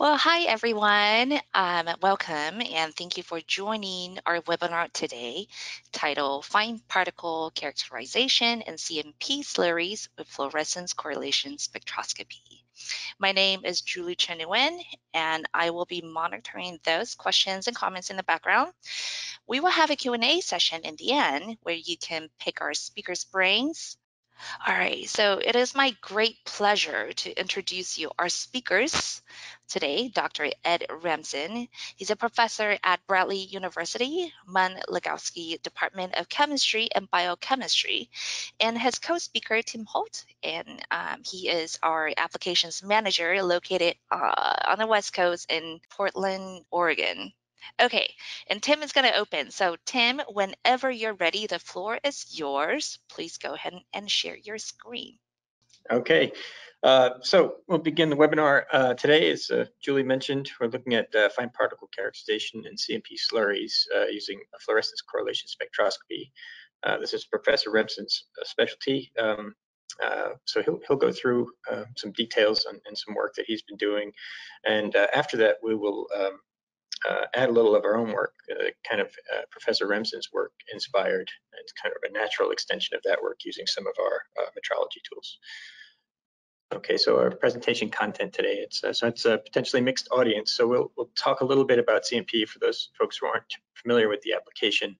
Well, hi everyone. Um, welcome and thank you for joining our webinar today titled Fine Particle Characterization and CMP Slurries with Fluorescence Correlation Spectroscopy. My name is Julie Chen Nguyen and I will be monitoring those questions and comments in the background. We will have a Q&A session in the end where you can pick our speakers' brains all right, so it is my great pleasure to introduce you our speakers today, Dr. Ed Remsen. He's a professor at Bradley University, Mund-Lagowski Department of Chemistry and Biochemistry, and his co-speaker, Tim Holt, and um, he is our applications manager located uh, on the West Coast in Portland, Oregon. Okay, and Tim is going to open. So Tim, whenever you're ready, the floor is yours. Please go ahead and share your screen. Okay, uh, so we'll begin the webinar uh, today. As uh, Julie mentioned, we're looking at uh, fine particle characterization in CMP slurries uh, using fluorescence correlation spectroscopy. Uh, this is Professor Remsen's specialty. Um, so he'll, he'll go through some details on, and some work that he's been doing. And after that, we will um, uh, add a little of our own work, uh, kind of uh, Professor Remsen's work inspired, and kind of a natural extension of that work using some of our uh, metrology tools. Okay, so our presentation content today, it's uh, so it's a potentially mixed audience. So we'll we'll talk a little bit about CMP for those folks who aren't familiar with the application.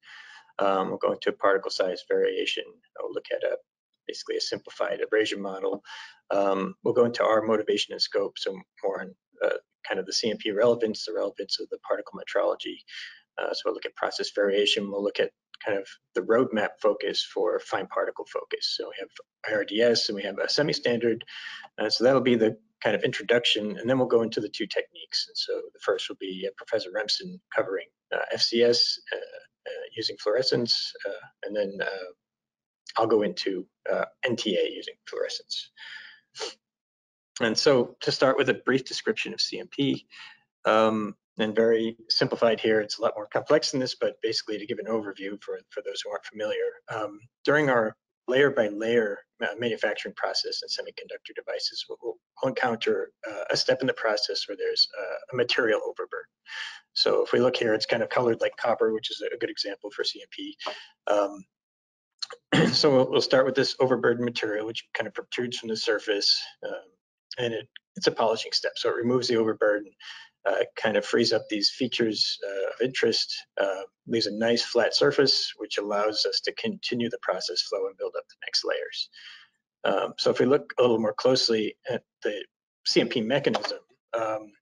Um, we'll go into particle size variation. We'll look at a basically a simplified abrasion model. Um, we'll go into our motivation and scope, so more on uh, kind of the CMP relevance, the relevance of the particle metrology. Uh, so we'll look at process variation. We'll look at kind of the roadmap focus for fine particle focus. So we have IRDS and we have a semi-standard. Uh, so that'll be the kind of introduction, and then we'll go into the two techniques. And so the first will be uh, Professor Remsen covering uh, FCS uh, uh, using fluorescence, and then I'll go into NTA using fluorescence. And so to start with a brief description of CMP, um, and very simplified here, it's a lot more complex than this, but basically to give an overview for, for those who aren't familiar, um, during our layer by layer manufacturing process in semiconductor devices, we'll, we'll encounter uh, a step in the process where there's uh, a material overburden. So if we look here, it's kind of colored like copper, which is a good example for CMP. Um, so we'll, we'll, start with this overburden material, which kind of protrudes from the surface. Um, and it, it's a polishing step. So it removes the overburden, uh, kind of frees up these features uh, of interest, uh, leaves a nice flat surface, which allows us to continue the process flow and build up the next layers. Um, so if we look a little more closely at the CMP mechanism, um,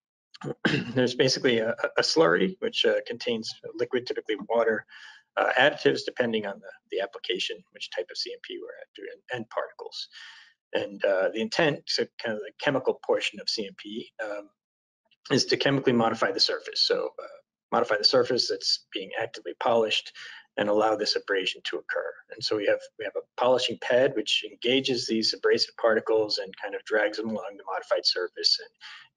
there's basically a, a slurry which uh, contains liquid, typically water, uh, additives depending on the, the application, which type of CMP we're after, and, and particles. And uh, the intent, kind of the chemical portion of CMP, um, is to chemically modify the surface. So uh, modify the surface that's being actively polished and allow this abrasion to occur. And so we have we have a polishing pad which engages these abrasive particles and kind of drags them along the modified surface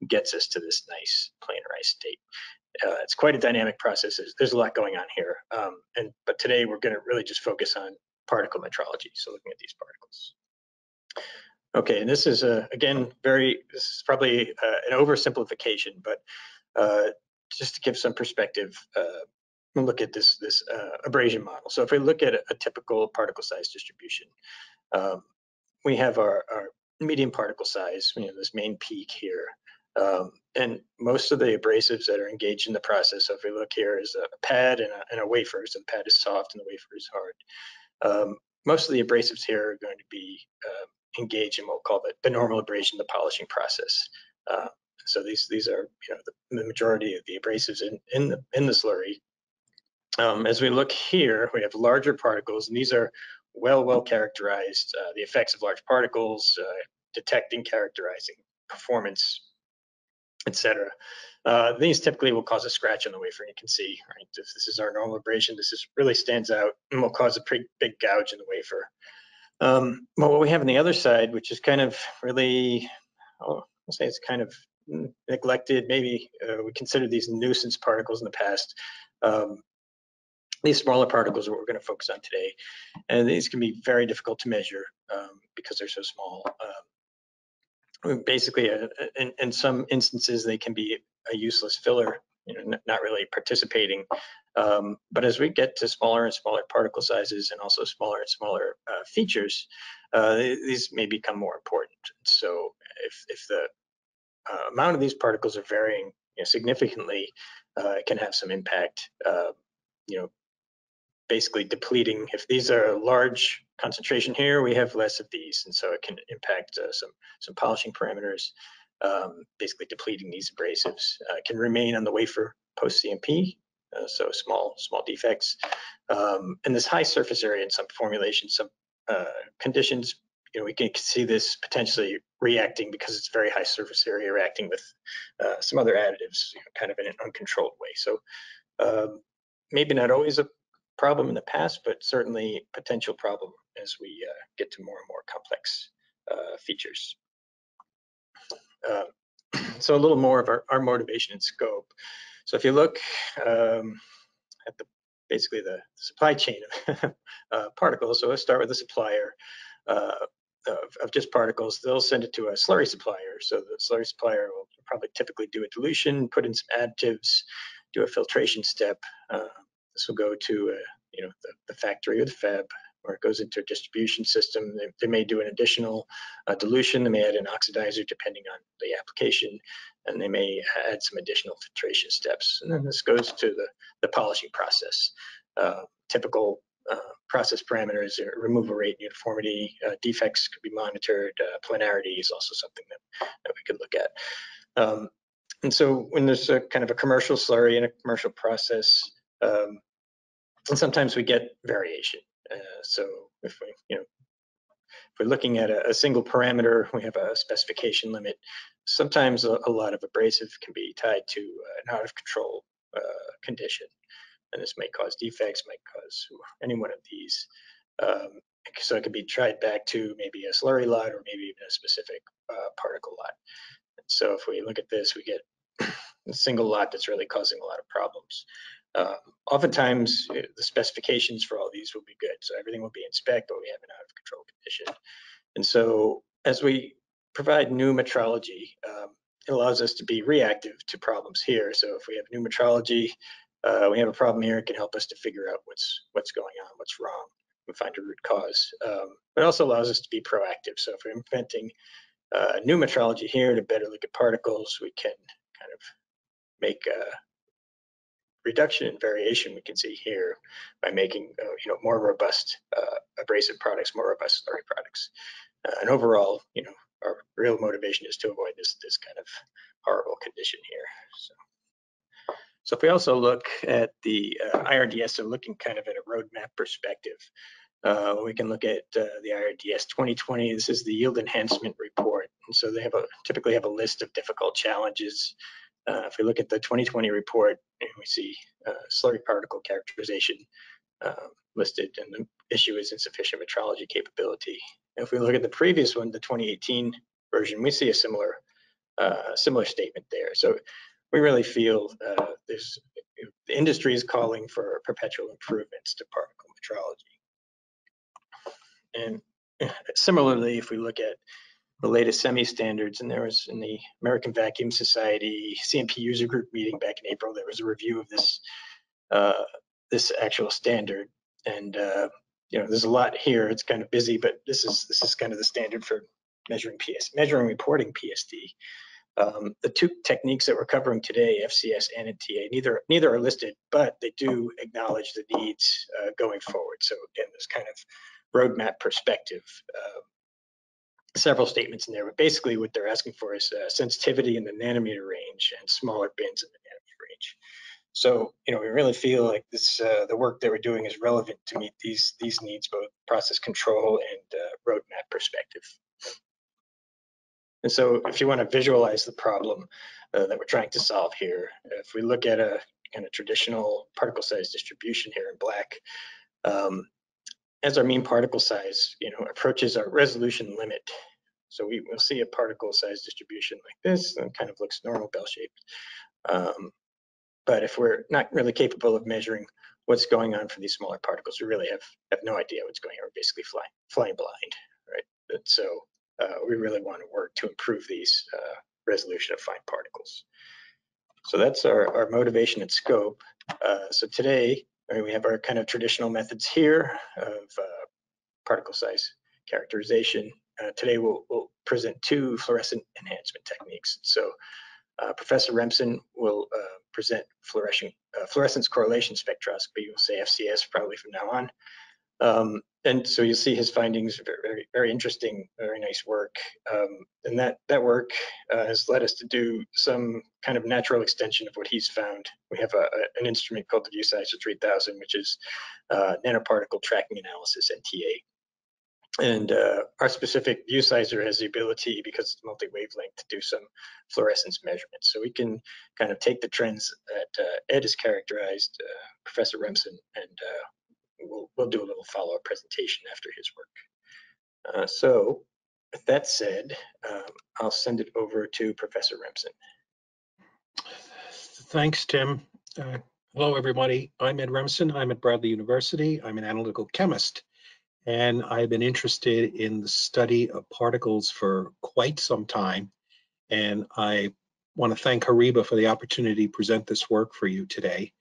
and gets us to this nice planarized state. Uh, it's quite a dynamic process. There's, there's, a lot going on here. Um, and but today we're going to really just focus on particle metrology. So looking at these particles. Okay, and this is uh, again very. This is probably uh, an oversimplification, but uh, just to give some perspective, uh, we'll look at this this uh, abrasion model. So if we look at a, a typical particle size distribution, um, we have our, our medium particle size, you know, this main peak here, um, and most of the abrasives that are engaged in the process. So if we look here is a pad and a, and a wafer, so the pad is soft and the wafer is hard. Um, most of the abrasives here are going to be uh, engage in what we'll call the, the normal abrasion, the polishing process. Uh, so these these are you know the, the, majority of the abrasives in in the in the slurry. Um, as we look here, we have larger particles, and these are well well characterized. Uh, the effects of large particles, uh, detecting, characterizing performance, etc. Uh, these typically will cause a scratch on the wafer. You can see, right, if this is our normal abrasion, this is really stands out and will cause a pretty big gouge in the wafer. Um, but what we have on the other side, which is kind of really, oh, I'll say it's kind of neglected. Maybe uh, we considered these nuisance particles in the past. Um, these smaller particles are what we're going to focus on today, and these can be very difficult to measure um, because they're so small. Um, basically, uh, in, in, some instances, they can be a useless filler, you know, not really participating. Um, but as we get to smaller and smaller particle sizes and also smaller and smaller uh, features, uh, these may become more important. So if, if the uh, amount of these particles are varying you know, significantly, uh, it can have some impact, uh, you know, basically depleting. If these are large concentration here, we have less of these, and so it can impact uh, some some polishing parameters. Um, basically depleting these abrasives uh, can remain on the wafer post CMP, uh, so small small defects. Um, and this high surface area in some formulations, some uh, conditions, you know, we can see this potentially reacting because it's very high surface area reacting with uh, some other additives, you know, kind of in an uncontrolled way. So um, maybe not always a problem in the past, but certainly potential problem as we uh, get to more and more complex uh, features. Uh, so a little more of our, our, motivation and scope. So if you look um, at the basically the supply chain of uh, particles, so let's start with the supplier. Uh, of, of, just particles, they'll send it to a slurry supplier. So the slurry supplier will probably typically do a dilution, put in some additives, do a filtration step, uh, this will go to uh, you know the, the, factory or the fab, or it goes into a distribution system. They, they may do an additional uh, dilution. They may add an oxidizer depending on the application, and they may add some additional filtration steps. And then this goes to the, the polishing process. Uh, typical uh, process parameters, removal rate, uniformity, uh, defects could be monitored. Uh, planarity is also something that, that we could look at. Um, and so when there's a kind of a commercial slurry and a commercial process, um, and sometimes we get variation. Uh, so if we, you know, if we're looking at a, a, single parameter, we have a specification limit. Sometimes a, a lot of abrasive can be tied to an out of control uh, condition. And this may cause defects, might cause any one of these. Um, so it could be tried back to maybe a slurry lot or maybe even a specific uh, particle lot. And so if we look at this, we get a single lot that's really causing a lot of problems. Um, oftentimes, uh, the specifications for all these will be good. So everything will be in spec, but we have an out of control condition. And so as we provide new metrology, um, it allows us to be reactive to problems here. So if we have new metrology, uh, we have a problem here, it can help us to figure out what's what's going on, what's wrong, and find a root cause. Um, it also allows us to be proactive. So if we're implementing uh, new metrology here to better look at particles, we can kind of make uh, reduction in variation we can see here by making uh, you know more robust uh, abrasive products, more robust slurry products. Uh, and overall, you know, our real motivation is to avoid this this kind of horrible condition here. So, so if we also look at the uh, IRDS, so looking kind of at a roadmap perspective, uh, we can look at uh, the IRDS 2020. This is the yield enhancement report. And so they have a typically have a list of difficult challenges uh, if we look at the 2020 report, we see uh, slurry particle characterization uh, listed, and the issue is insufficient metrology capability. If we look at the previous one, the 2018 version, we see a similar uh, similar statement there. So we really feel uh, there's the industry is calling for perpetual improvements to particle metrology. And similarly, if we look at the latest semi standards and there was in the American Vacuum Society CMP user group meeting back in April there was a review of this uh, this actual standard. And uh, you know there's a lot here. It's kind of busy but this is this is kind of the standard for measuring PS measuring reporting PSD um, the two techniques that we're covering today FCS and NTA neither neither are listed but they do acknowledge the needs uh, going forward. So again this kind of roadmap perspective uh, several statements in there, but basically what they're asking for is uh, sensitivity in the nanometer range and smaller bins in the nanometer range. So, you know, we really feel like this, uh, the work that we're doing is relevant to meet these these needs, both process control and uh, roadmap perspective. And so, if you want to visualize the problem uh, that we're trying to solve here, if we look at a kind of traditional particle size distribution here in black, um, as our mean particle size, you know, approaches our resolution limit. So we will see a particle size distribution like this, and kind of looks normal bell-shaped. Um, but if we're not really capable of measuring what's going on for these smaller particles, we really have have no idea what's going on. We're basically flying flying blind, right? But so uh, we really want to work to improve these uh, resolution of fine particles. So that's our, our motivation and scope. Uh, so today we have our kind of traditional methods here of uh, particle size characterization. Uh, today we'll, we'll, present two fluorescent enhancement techniques. So uh, Professor Remsen will uh, present fluorescence, uh, fluorescence correlation spectroscopy. We'll say FCS probably from now on. Um, and so you'll see his findings, very, very interesting, very nice work. Um, and that, that work uh, has led us to do some kind of natural extension of what he's found. We have a, a, an instrument called the ViewSizer 3000, which is uh, nanoparticle tracking analysis, NTA. And uh, our specific ViewSizer has the ability, because it's multi-wavelength, to do some fluorescence measurements. So we can kind of take the trends that uh, Ed has characterized, uh, Professor Remsen, and uh, we'll, we'll do a little follow-up presentation after his work. Uh, so with that said, um, I'll send it over to Professor Remsen. Thanks, Tim. Uh, hello, everybody. I'm Ed Remsen. I'm at Bradley University. I'm an analytical chemist, and I've been interested in the study of particles for quite some time. And I want to thank HORIBA for the opportunity to present this work for you today.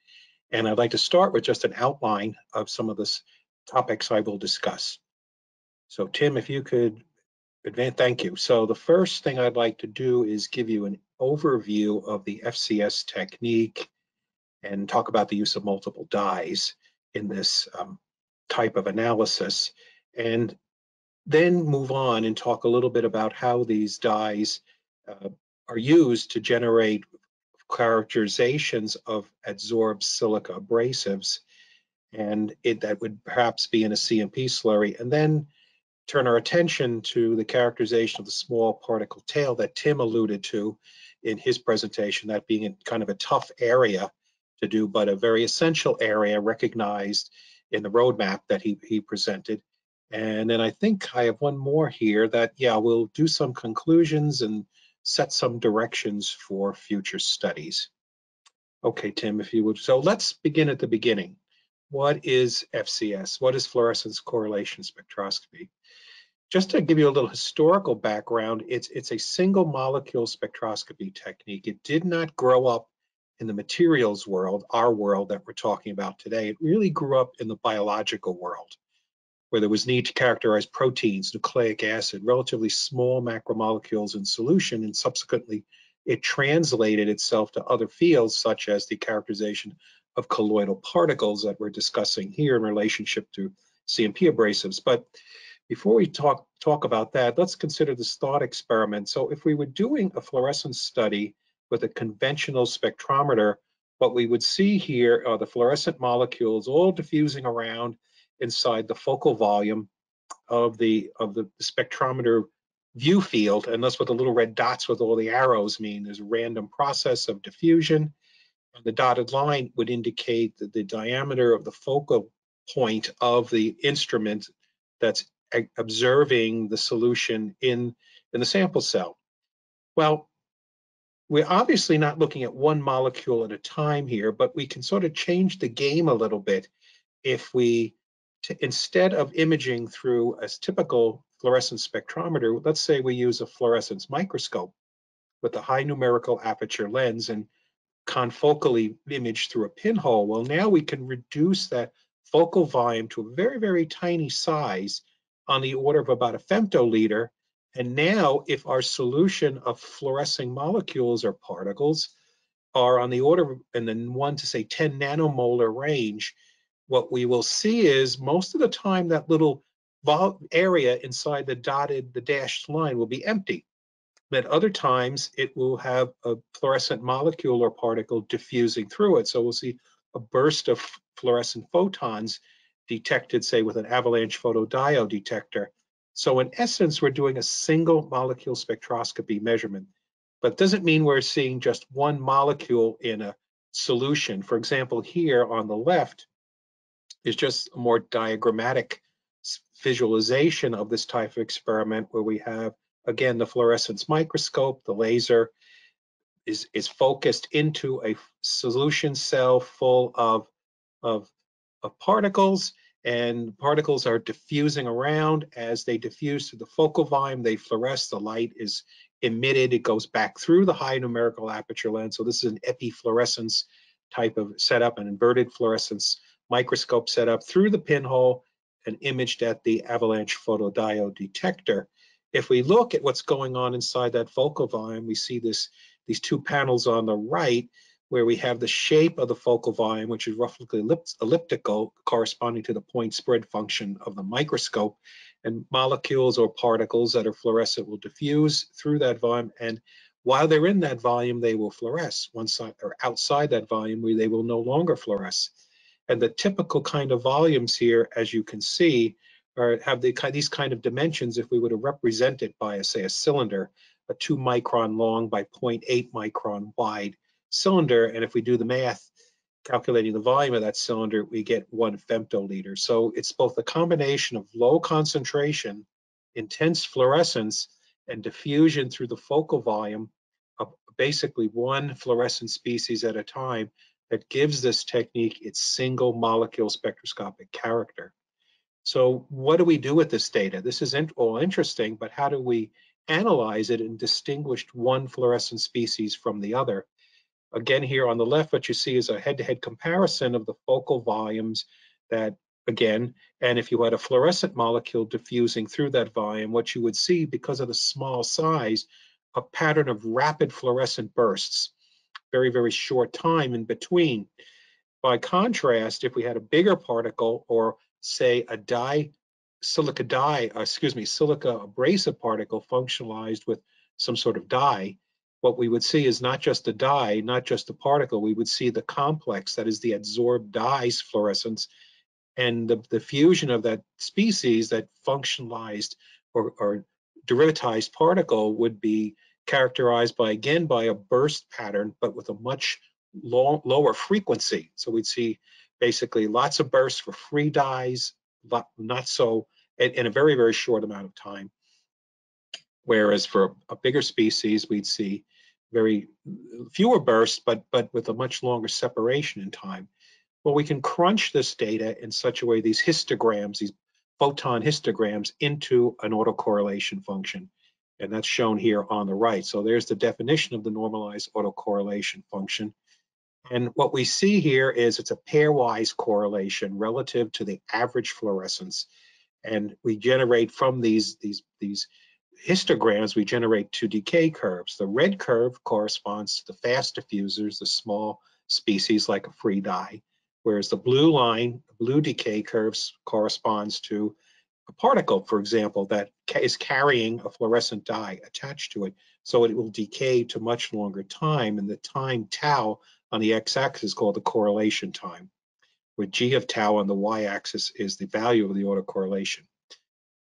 And I'd like to start with just an outline of some of the topics I will discuss. So Tim, if you could advance, thank you. So the first thing I'd like to do is give you an overview of the FCS technique and talk about the use of multiple dyes in this um, type of analysis. And then move on and talk a little bit about how these dyes uh, are used to generate characterizations of adsorbed silica abrasives, and it, that would perhaps be in a CMP slurry, and then turn our attention to the characterization of the small particle tail that Tim alluded to in his presentation, that being kind of a tough area to do, but a very essential area recognized in the roadmap that he, he presented. And then I think I have one more here that, yeah, we'll do some conclusions and set some directions for future studies. Okay, Tim, if you would. So let's begin at the beginning. What is FCS? What is fluorescence correlation spectroscopy? Just to give you a little historical background, it's, it's a single molecule spectroscopy technique. It did not grow up in the materials world, our world that we're talking about today. It really grew up in the biological world where there was need to characterize proteins, nucleic acid, relatively small macromolecules in solution, and subsequently it translated itself to other fields such as the characterization of colloidal particles that we're discussing here in relationship to CMP abrasives. But before we talk, talk about that, let's consider this thought experiment. So if we were doing a fluorescence study with a conventional spectrometer, what we would see here are the fluorescent molecules all diffusing around inside the focal volume of the of the spectrometer view field, and that's what the little red dots with all the arrows mean. There's a random process of diffusion, and the dotted line would indicate that the diameter of the focal point of the instrument that's observing the solution in, in the sample cell. Well, we're obviously not looking at one molecule at a time here, but we can sort of change the game a little bit if we instead of imaging through a typical fluorescence spectrometer, let's say we use a fluorescence microscope with a high numerical aperture lens and confocally image through a pinhole. Well, now we can reduce that focal volume to a very, very tiny size on the order of about a femtoliter. And now if our solution of fluorescing molecules or particles are on the order in the one to say 10 nanomolar range, what we will see is most of the time that little area inside the dotted, the dashed line will be empty. But other times it will have a fluorescent molecule or particle diffusing through it. So we'll see a burst of fluorescent photons detected, say, with an avalanche photodiode detector. So in essence, we're doing a single molecule spectroscopy measurement, but doesn't mean we're seeing just one molecule in a solution. For example, here on the left, is just a more diagrammatic visualization of this type of experiment where we have, again, the fluorescence microscope, the laser is, is focused into a solution cell full of, of, of particles and particles are diffusing around. As they diffuse through the focal volume, they fluoresce, the light is emitted, it goes back through the high numerical aperture lens. So this is an epifluorescence type of setup, an inverted fluorescence microscope setup through the pinhole and imaged at the avalanche photodiode detector. If we look at what's going on inside that focal volume, we see this these two panels on the right where we have the shape of the focal volume, which is roughly elliptical, corresponding to the point spread function of the microscope. And molecules or particles that are fluorescent will diffuse through that volume. And while they're in that volume, they will fluoresce. Once uh, or outside that volume, they will no longer fluoresce. And the typical kind of volumes here, as you can see, are have the, these kind of dimensions if we were to represent it by, say, a cylinder, a two micron long by 0.8 micron wide cylinder. And if we do the math, calculating the volume of that cylinder, we get one femtoliter. So it's both a combination of low concentration, intense fluorescence, and diffusion through the focal volume of basically one fluorescent species at a time that gives this technique its single molecule spectroscopic character. So what do we do with this data? This is all interesting, but how do we analyze it and distinguish one fluorescent species from the other? Again, here on the left, what you see is a head-to-head -head comparison of the focal volumes that, again, and if you had a fluorescent molecule diffusing through that volume, what you would see, because of the small size, a pattern of rapid fluorescent bursts, very, very short time in between. By contrast, if we had a bigger particle or say a dye, silica dye, uh, excuse me, silica abrasive particle functionalized with some sort of dye, what we would see is not just the dye, not just the particle, we would see the complex, that is the adsorbed dye's fluorescence, and the, the fusion of that species, that functionalized or, or derivatized particle would be characterized by, again, by a burst pattern, but with a much low, lower frequency. So we'd see basically lots of bursts for free dyes, not so, in, in a very, very short amount of time. Whereas for a bigger species, we'd see very fewer bursts, but but with a much longer separation in time. Well, we can crunch this data in such a way, these histograms, these photon histograms, into an autocorrelation function. And that's shown here on the right. So there's the definition of the normalized autocorrelation function. And what we see here is it's a pairwise correlation relative to the average fluorescence. And we generate from these, these, these histograms, we generate two decay curves. The red curve corresponds to the fast diffusers, the small species like a free dye, whereas the blue line, the blue decay curves corresponds to a particle, for example, that is carrying a fluorescent dye attached to it. So it will decay to much longer time, and the time tau on the x-axis is called the correlation time, where g of tau on the y-axis is the value of the autocorrelation.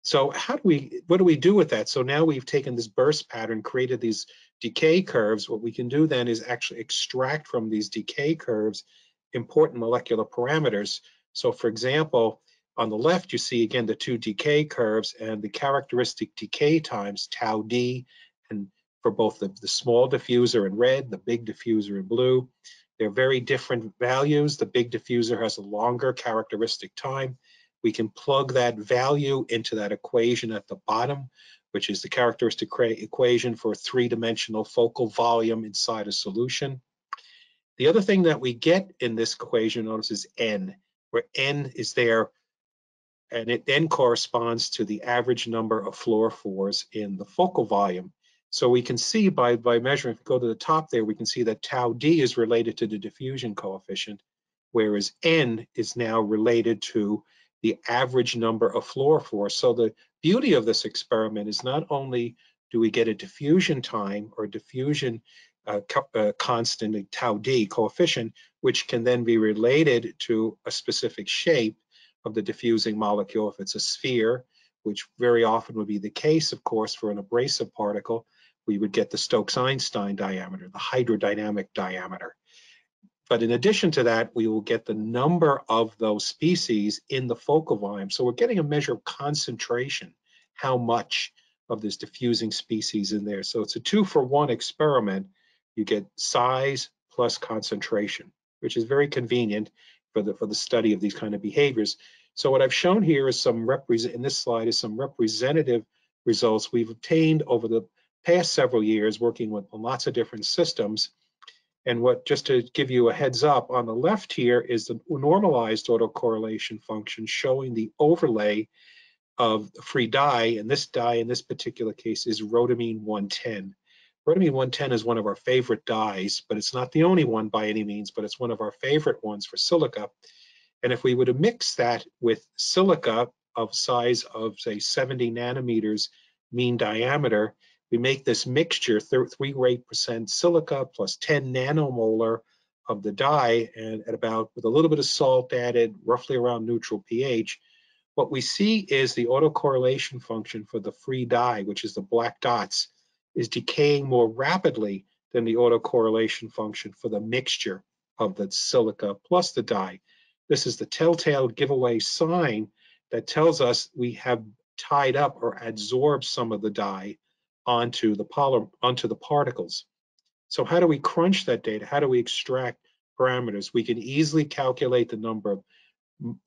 So how do we, what do we do with that? So now we've taken this burst pattern, created these decay curves. What we can do then is actually extract from these decay curves important molecular parameters. So for example, on the left, you see again the two decay curves and the characteristic decay times tau d, and for both the, the small diffuser in red, the big diffuser in blue. They're very different values. The big diffuser has a longer characteristic time we can plug that value into that equation at the bottom, which is the characteristic equation for three-dimensional focal volume inside a solution. The other thing that we get in this equation, notice, is n, where n is there, and it then corresponds to the average number of fluorophores in the focal volume. So we can see by, by measuring, if we go to the top there, we can see that tau d is related to the diffusion coefficient, whereas n is now related to the average number of fluorophores. So the beauty of this experiment is not only do we get a diffusion time or diffusion uh, uh, constant, tau d coefficient, which can then be related to a specific shape of the diffusing molecule if it's a sphere, which very often would be the case, of course, for an abrasive particle, we would get the Stokes-Einstein diameter, the hydrodynamic diameter. But in addition to that, we will get the number of those species in the focal volume. So we're getting a measure of concentration, how much of this diffusing species in there. So it's a two for one experiment. You get size plus concentration, which is very convenient for the, for the study of these kind of behaviors. So what I've shown here is some represent in this slide is some representative results we've obtained over the past several years working with lots of different systems. And what, just to give you a heads up, on the left here is the normalized autocorrelation function showing the overlay of free dye. And this dye in this particular case is rhodamine 110. Rhodamine 110 is one of our favorite dyes, but it's not the only one by any means, but it's one of our favorite ones for silica. And if we were to mix that with silica of size of say 70 nanometers mean diameter, we make this mixture, 3 silica plus 10 nanomolar of the dye and at about with a little bit of salt added, roughly around neutral pH, what we see is the autocorrelation function for the free dye, which is the black dots, is decaying more rapidly than the autocorrelation function for the mixture of the silica plus the dye. This is the telltale giveaway sign that tells us we have tied up or adsorbed some of the dye onto the polymer, onto the particles. So how do we crunch that data? How do we extract parameters? We can easily calculate the number of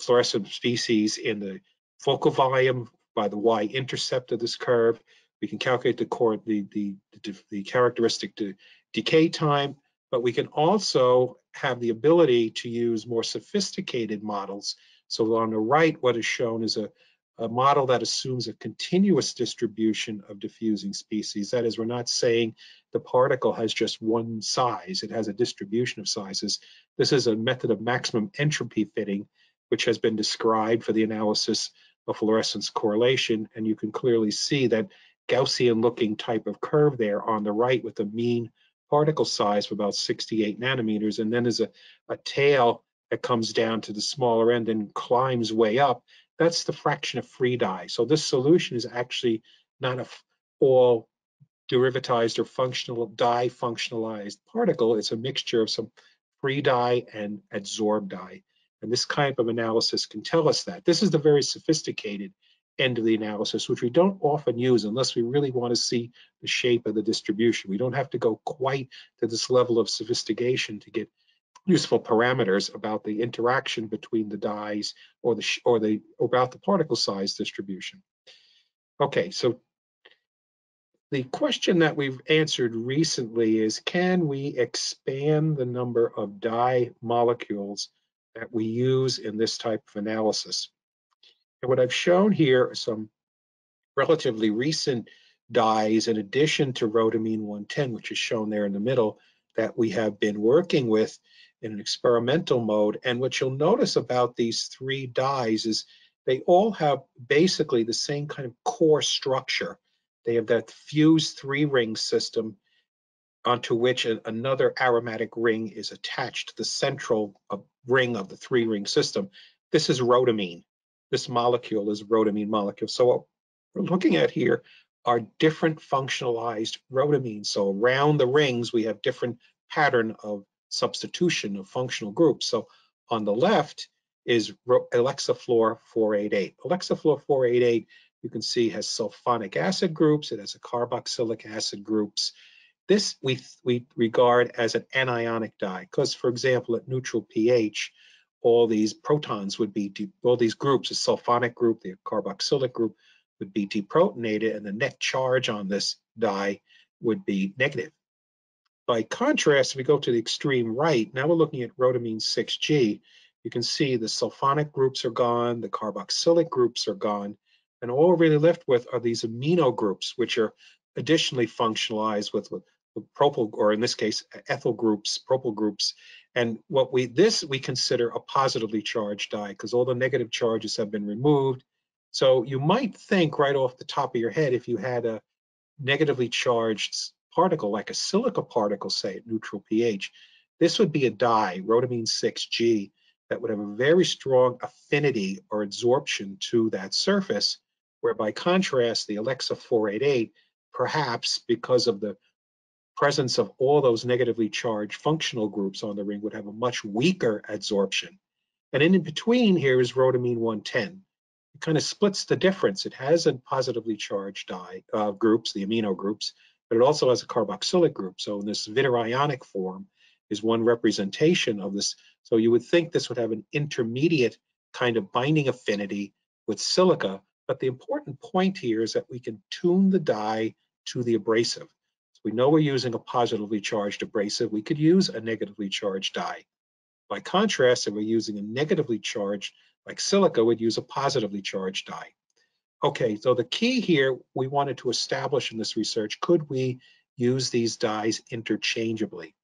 fluorescent species in the focal volume by the y-intercept of this curve. We can calculate the, core, the, the, the, the characteristic de decay time, but we can also have the ability to use more sophisticated models. So on the right, what is shown is a, a model that assumes a continuous distribution of diffusing species. That is, we're not saying the particle has just one size, it has a distribution of sizes. This is a method of maximum entropy fitting, which has been described for the analysis of fluorescence correlation. And you can clearly see that Gaussian looking type of curve there on the right with a mean particle size of about 68 nanometers. And then there's a, a tail that comes down to the smaller end and climbs way up. That's the fraction of free dye. So this solution is actually not a all derivatized or functional dye functionalized particle. It's a mixture of some free dye and adsorbed dye. And this kind of analysis can tell us that. This is the very sophisticated end of the analysis, which we don't often use unless we really want to see the shape of the distribution. We don't have to go quite to this level of sophistication to get useful parameters about the interaction between the dyes or the or the or about the particle size distribution. Okay, so the question that we've answered recently is can we expand the number of dye molecules that we use in this type of analysis? And what I've shown here are some relatively recent dyes in addition to rhodamine 110, which is shown there in the middle, that we have been working with in an experimental mode. And what you'll notice about these three dyes is they all have basically the same kind of core structure. They have that fused three ring system onto which a, another aromatic ring is attached to the central uh, ring of the three ring system. This is rhodamine this molecule is a rhodamine molecule. So what we're looking at here are different functionalized rhodamines. So around the rings, we have different pattern of substitution of functional groups. So on the left is Alexa Fluor 488. Alexa Fluor 488, you can see has sulfonic acid groups. It has a carboxylic acid groups. This we, we regard as an anionic dye because, for example, at neutral pH, all these protons would be, all these groups, the sulfonic group, the carboxylic group, would be deprotonated and the net charge on this dye would be negative. By contrast, if we go to the extreme right, now we're looking at rhodamine 6G, you can see the sulfonic groups are gone, the carboxylic groups are gone, and all we're really left with are these amino groups, which are additionally functionalized with, with, with propyl, or in this case, ethyl groups, propyl groups, and what we this we consider a positively charged dye because all the negative charges have been removed. So you might think right off the top of your head if you had a negatively charged particle like a silica particle, say at neutral pH, this would be a dye, rhodamine 6G, that would have a very strong affinity or adsorption to that surface, where by contrast, the Alexa 488, perhaps because of the presence of all those negatively charged functional groups on the ring would have a much weaker adsorption. And in between here is rhodamine 110. It kind of splits the difference. It has a positively charged dye uh, groups, the amino groups, but it also has a carboxylic group. So in this ionic form is one representation of this. So you would think this would have an intermediate kind of binding affinity with silica. But the important point here is that we can tune the dye to the abrasive. We know we're using a positively charged abrasive. We could use a negatively charged dye. By contrast, if we're using a negatively charged, like silica, we'd use a positively charged dye. Okay, so the key here we wanted to establish in this research, could we use these dyes interchangeably?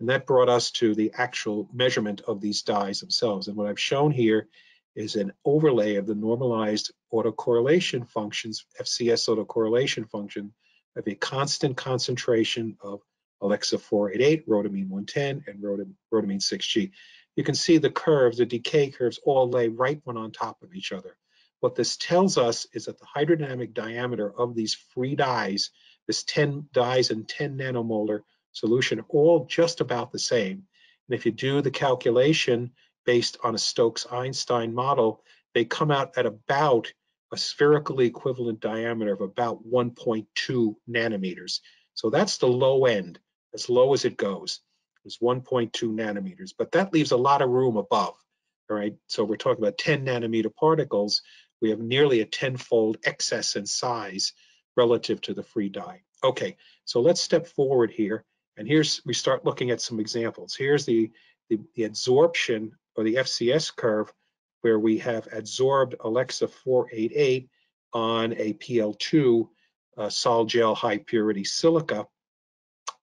And that brought us to the actual measurement of these dyes themselves. And what I've shown here is an overlay of the normalized autocorrelation functions, FCS autocorrelation function of a constant concentration of Alexa 488, rhodamine 110, and rhodamine 6G. You can see the curves, the decay curves all lay right one on top of each other. What this tells us is that the hydrodynamic diameter of these free dyes, this 10 dyes in 10 nanomolar solution, are all just about the same. And if you do the calculation based on a Stokes-Einstein model, they come out at about a spherically equivalent diameter of about 1.2 nanometers. So that's the low end, as low as it goes, is 1.2 nanometers. But that leaves a lot of room above, all right? So we're talking about 10 nanometer particles. We have nearly a tenfold excess in size relative to the free dye. Okay, so let's step forward here. And here's, we start looking at some examples. Here's the, the, the absorption or the FCS curve where we have adsorbed Alexa 488 on a PL2 uh, sol gel high purity silica.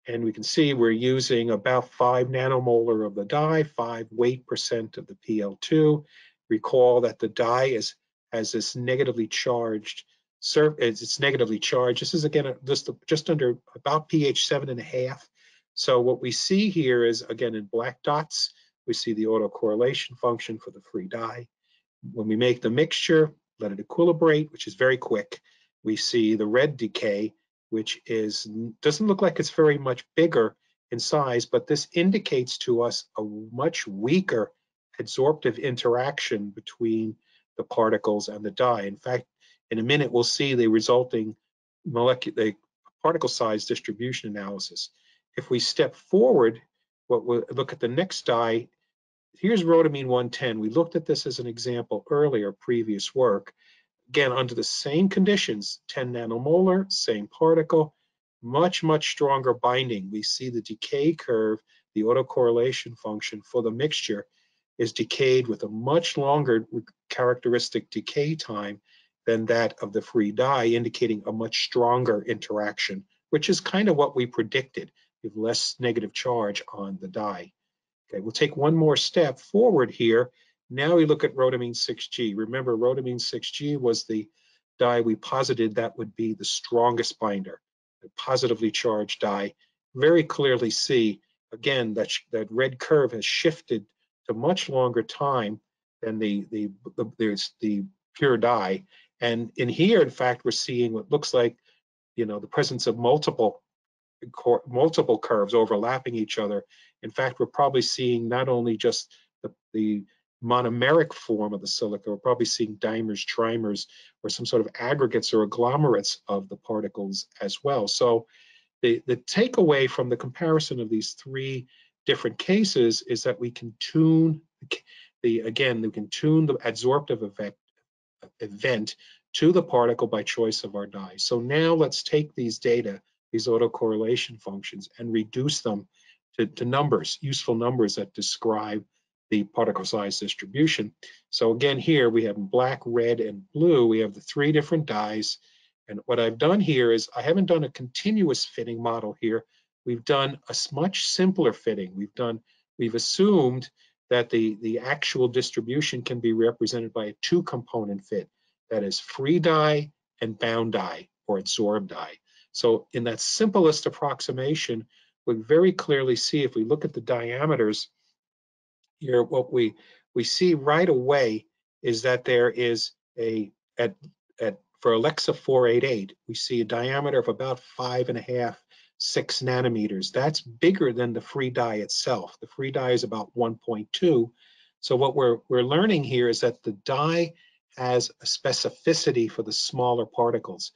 And we can see we're using about five nanomolar of the dye, five weight percent of the PL2. Recall that the dye is has this negatively charged it's negatively charged. This is again just just under about pH seven and a half. So what we see here is again in black dots, we see the autocorrelation function for the free dye. When we make the mixture, let it equilibrate, which is very quick, we see the red decay, which is doesn't look like it's very much bigger in size, but this indicates to us a much weaker adsorptive interaction between the particles and the dye. In fact, in a minute, we'll see the resulting molecular particle size distribution analysis. If we step forward, what we'll look at the next dye, here's rhodamine 110. We looked at this as an example earlier, previous work. Again, under the same conditions, 10 nanomolar, same particle, much, much stronger binding. We see the decay curve, the autocorrelation function for the mixture is decayed with a much longer characteristic decay time than that of the free dye, indicating a much stronger interaction, which is kind of what we predicted. We have less negative charge on the dye. Okay, we'll take one more step forward here. Now we look at rhodamine 6G. Remember, rhodamine 6G was the dye we posited that would be the strongest binder, a positively charged dye. Very clearly see, again, that, that red curve has shifted to much longer time than the, the, the, there's the pure dye. And in here, in fact, we're seeing what looks like, you know, the presence of multiple multiple curves overlapping each other. In fact, we're probably seeing not only just the, the monomeric form of the silica, we're probably seeing dimers, trimers, or some sort of aggregates or agglomerates of the particles as well. So the, the takeaway from the comparison of these three different cases is that we can tune the, again, we can tune the adsorptive event to the particle by choice of our dye. So now let's take these data, these autocorrelation functions, and reduce them to, to numbers, useful numbers that describe the particle size distribution. So again, here we have black, red, and blue. We have the three different dyes. And what I've done here is I haven't done a continuous fitting model here. We've done a much simpler fitting. We've done, we've assumed that the, the actual distribution can be represented by a two component fit that is free dye and bound dye or adsorbed dye. So in that simplest approximation, we very clearly see if we look at the diameters here, what we, we see right away is that there is a, at, at for Alexa 488, we see a diameter of about five and a half, six nanometers. That's bigger than the free dye itself. The free dye is about 1.2. So what we're, we're learning here is that the dye has a specificity for the smaller particles.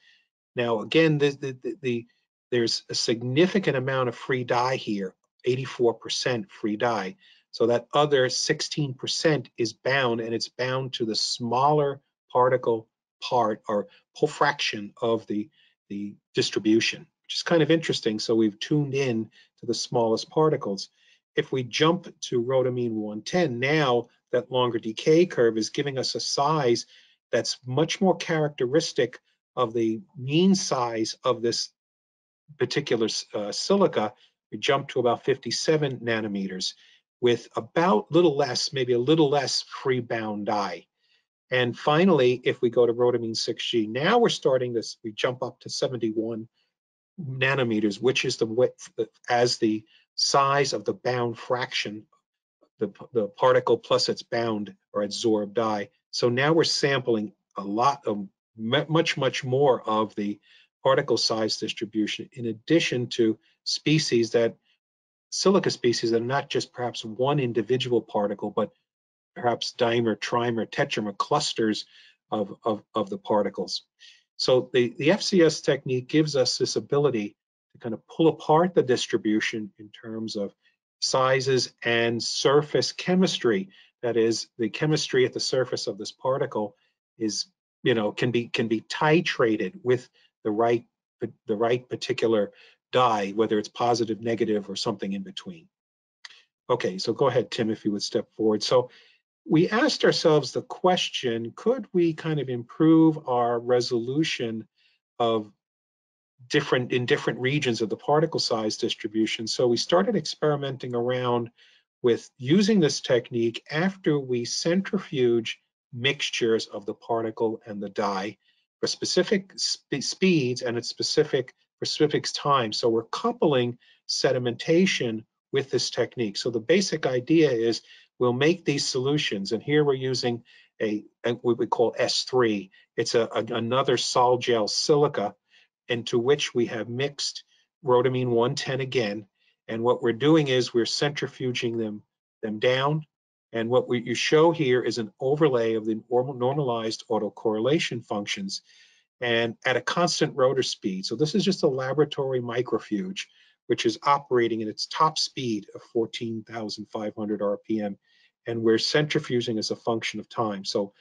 Now, again, the, the, the, there's a significant amount of free dye here, 84% free dye. So that other 16% is bound and it's bound to the smaller particle part or fraction of the the distribution, which is kind of interesting. So we've tuned in to the smallest particles. If we jump to rhodamine 110, now that longer decay curve is giving us a size that's much more characteristic of the mean size of this particular uh, silica. We jump to about 57 nanometers with about little less, maybe a little less free bound dye. And finally, if we go to rhodamine 6G, now we're starting this, we jump up to 71 nanometers, which is the width as the size of the bound fraction, the, the particle plus its bound or adsorbed dye. So now we're sampling a lot of much, much more of the particle size distribution in addition to species that silica species that are not just perhaps one individual particle, but perhaps dimer, trimer, tetramer clusters of, of, of the particles. So the, the FCS technique gives us this ability to kind of pull apart the distribution in terms of sizes and surface chemistry. That is, the chemistry at the surface of this particle is, you know, can be can be titrated with the right the right particular dye, whether it's positive, negative, or something in between. Okay, so go ahead, Tim, if you would step forward. So we asked ourselves the question, could we kind of improve our resolution of different in different regions of the particle size distribution? So we started experimenting around with using this technique after we centrifuge mixtures of the particle and the dye for specific sp speeds and at specific for specific times. So we're coupling sedimentation with this technique. So the basic idea is we'll make these solutions. And here we're using a, a what we call S3. It's a, a, another sol gel silica into which we have mixed rhodamine 110 again. And what we're doing is we're centrifuging them, them down. And what we, you show here is an overlay of the normalized autocorrelation functions and at a constant rotor speed. So this is just a laboratory microfuge which is operating at its top speed of 14,500 RPM, and we're centrifuging as a function of time. So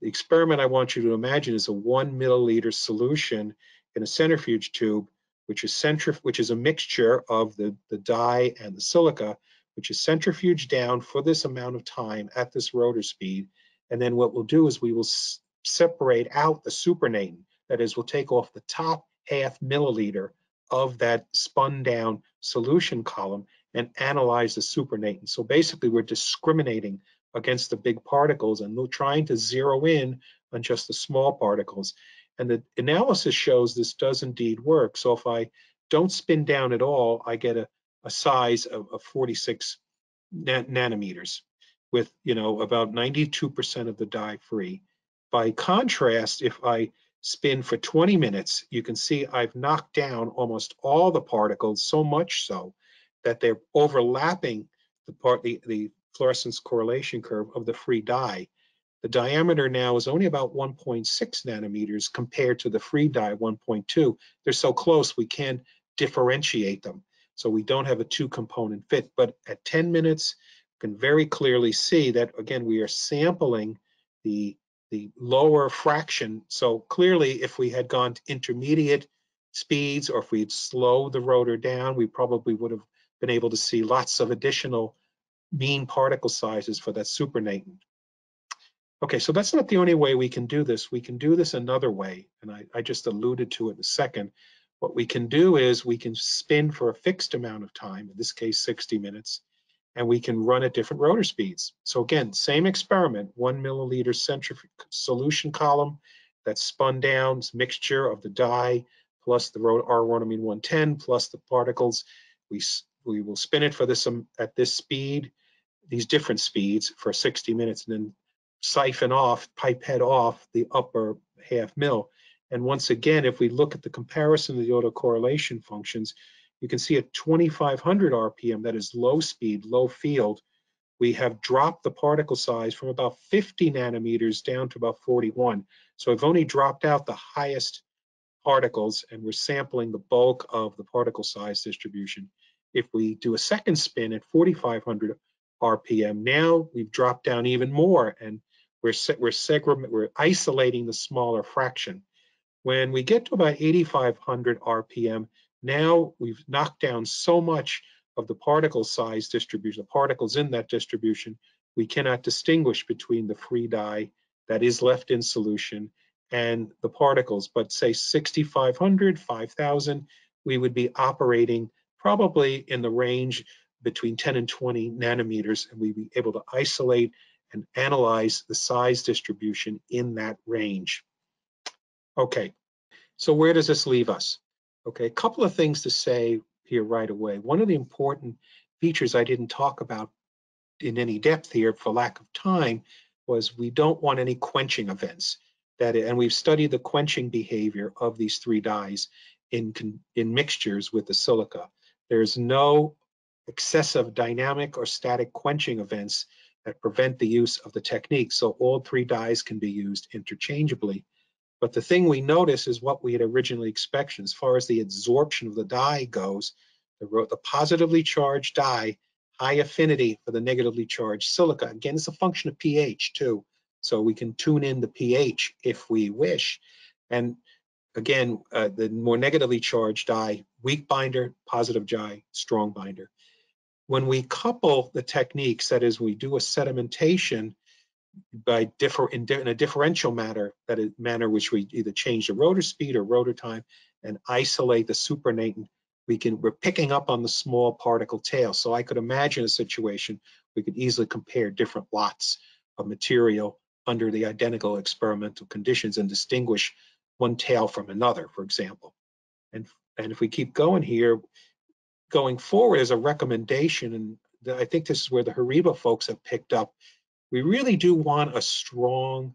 the experiment I want you to imagine is a one milliliter solution in a centrifuge tube, which is which is a mixture of the, the dye and the silica, which is centrifuged down for this amount of time at this rotor speed. And then what we'll do is we will separate out the supernatant. That is, we'll take off the top half milliliter of that spun down solution column and analyze the supernatant. So basically we're discriminating against the big particles and we're trying to zero in on just the small particles. And the analysis shows this does indeed work. So if I don't spin down at all, I get a, a size of, of 46 nanometers with, you know, about 92% of the dye free. By contrast, if I spin for 20 minutes, you can see I've knocked down almost all the particles, so much so that they're overlapping the part, the, the fluorescence correlation curve of the free dye. The diameter now is only about 1.6 nanometers compared to the free dye 1.2. They're so close we can't differentiate them. So we don't have a two component fit, but at 10 minutes, you can very clearly see that again, we are sampling the the lower fraction. So clearly, if we had gone to intermediate speeds or if we'd slowed the rotor down, we probably would have been able to see lots of additional mean particle sizes for that supernatant. Okay, so that's not the only way we can do this. We can do this another way, and I, I just alluded to it in a second. What we can do is we can spin for a fixed amount of time, in this case 60 minutes, and we can run at different rotor speeds. So again, same experiment, one milliliter centrifuge solution column that's spun down, mixture of the dye plus the R-rhodamine 110 plus the particles. We, we will spin it for this um, at this speed, these different speeds for 60 minutes and then siphon off, pipette off the upper half mil. And once again, if we look at the comparison of the autocorrelation functions, you can see at 2500 RPM, that is low speed, low field, we have dropped the particle size from about 50 nanometers down to about 41. So we've only dropped out the highest particles and we're sampling the bulk of the particle size distribution. If we do a second spin at 4500 RPM, now we've dropped down even more and we're we're segment we're isolating the smaller fraction. When we get to about 8,500 RPM, now we've knocked down so much of the particle size distribution, the particles in that distribution, we cannot distinguish between the free dye that is left in solution and the particles. But say 6,500, 5,000, we would be operating probably in the range between 10 and 20 nanometers, and we'd be able to isolate and analyze the size distribution in that range. Okay, so where does this leave us? Okay, a couple of things to say here right away. One of the important features I didn't talk about in any depth here for lack of time was we don't want any quenching events. That and we've studied the quenching behavior of these three dyes in in mixtures with the silica. There's no excessive dynamic or static quenching events that prevent the use of the technique. So all three dyes can be used interchangeably. But the thing we notice is what we had originally expected as far as the adsorption of the dye goes. The, the positively charged dye, high affinity for the negatively charged silica. Again, it's a function of pH too. So we can tune in the pH if we wish. And again, uh, the more negatively charged dye, weak binder, positive dye, strong binder. When we couple the techniques, that is, we do a sedimentation by differ in, in, a differential manner, that is manner which we either change the rotor speed or rotor time and isolate the supernatant, we can we're picking up on the small particle tail. So I could imagine a situation we could easily compare different lots of material under the identical experimental conditions and distinguish one tail from another, for example. And and if we keep going here, going forward as a recommendation, and I think this is where the HORIBA folks have picked up we really do want a strong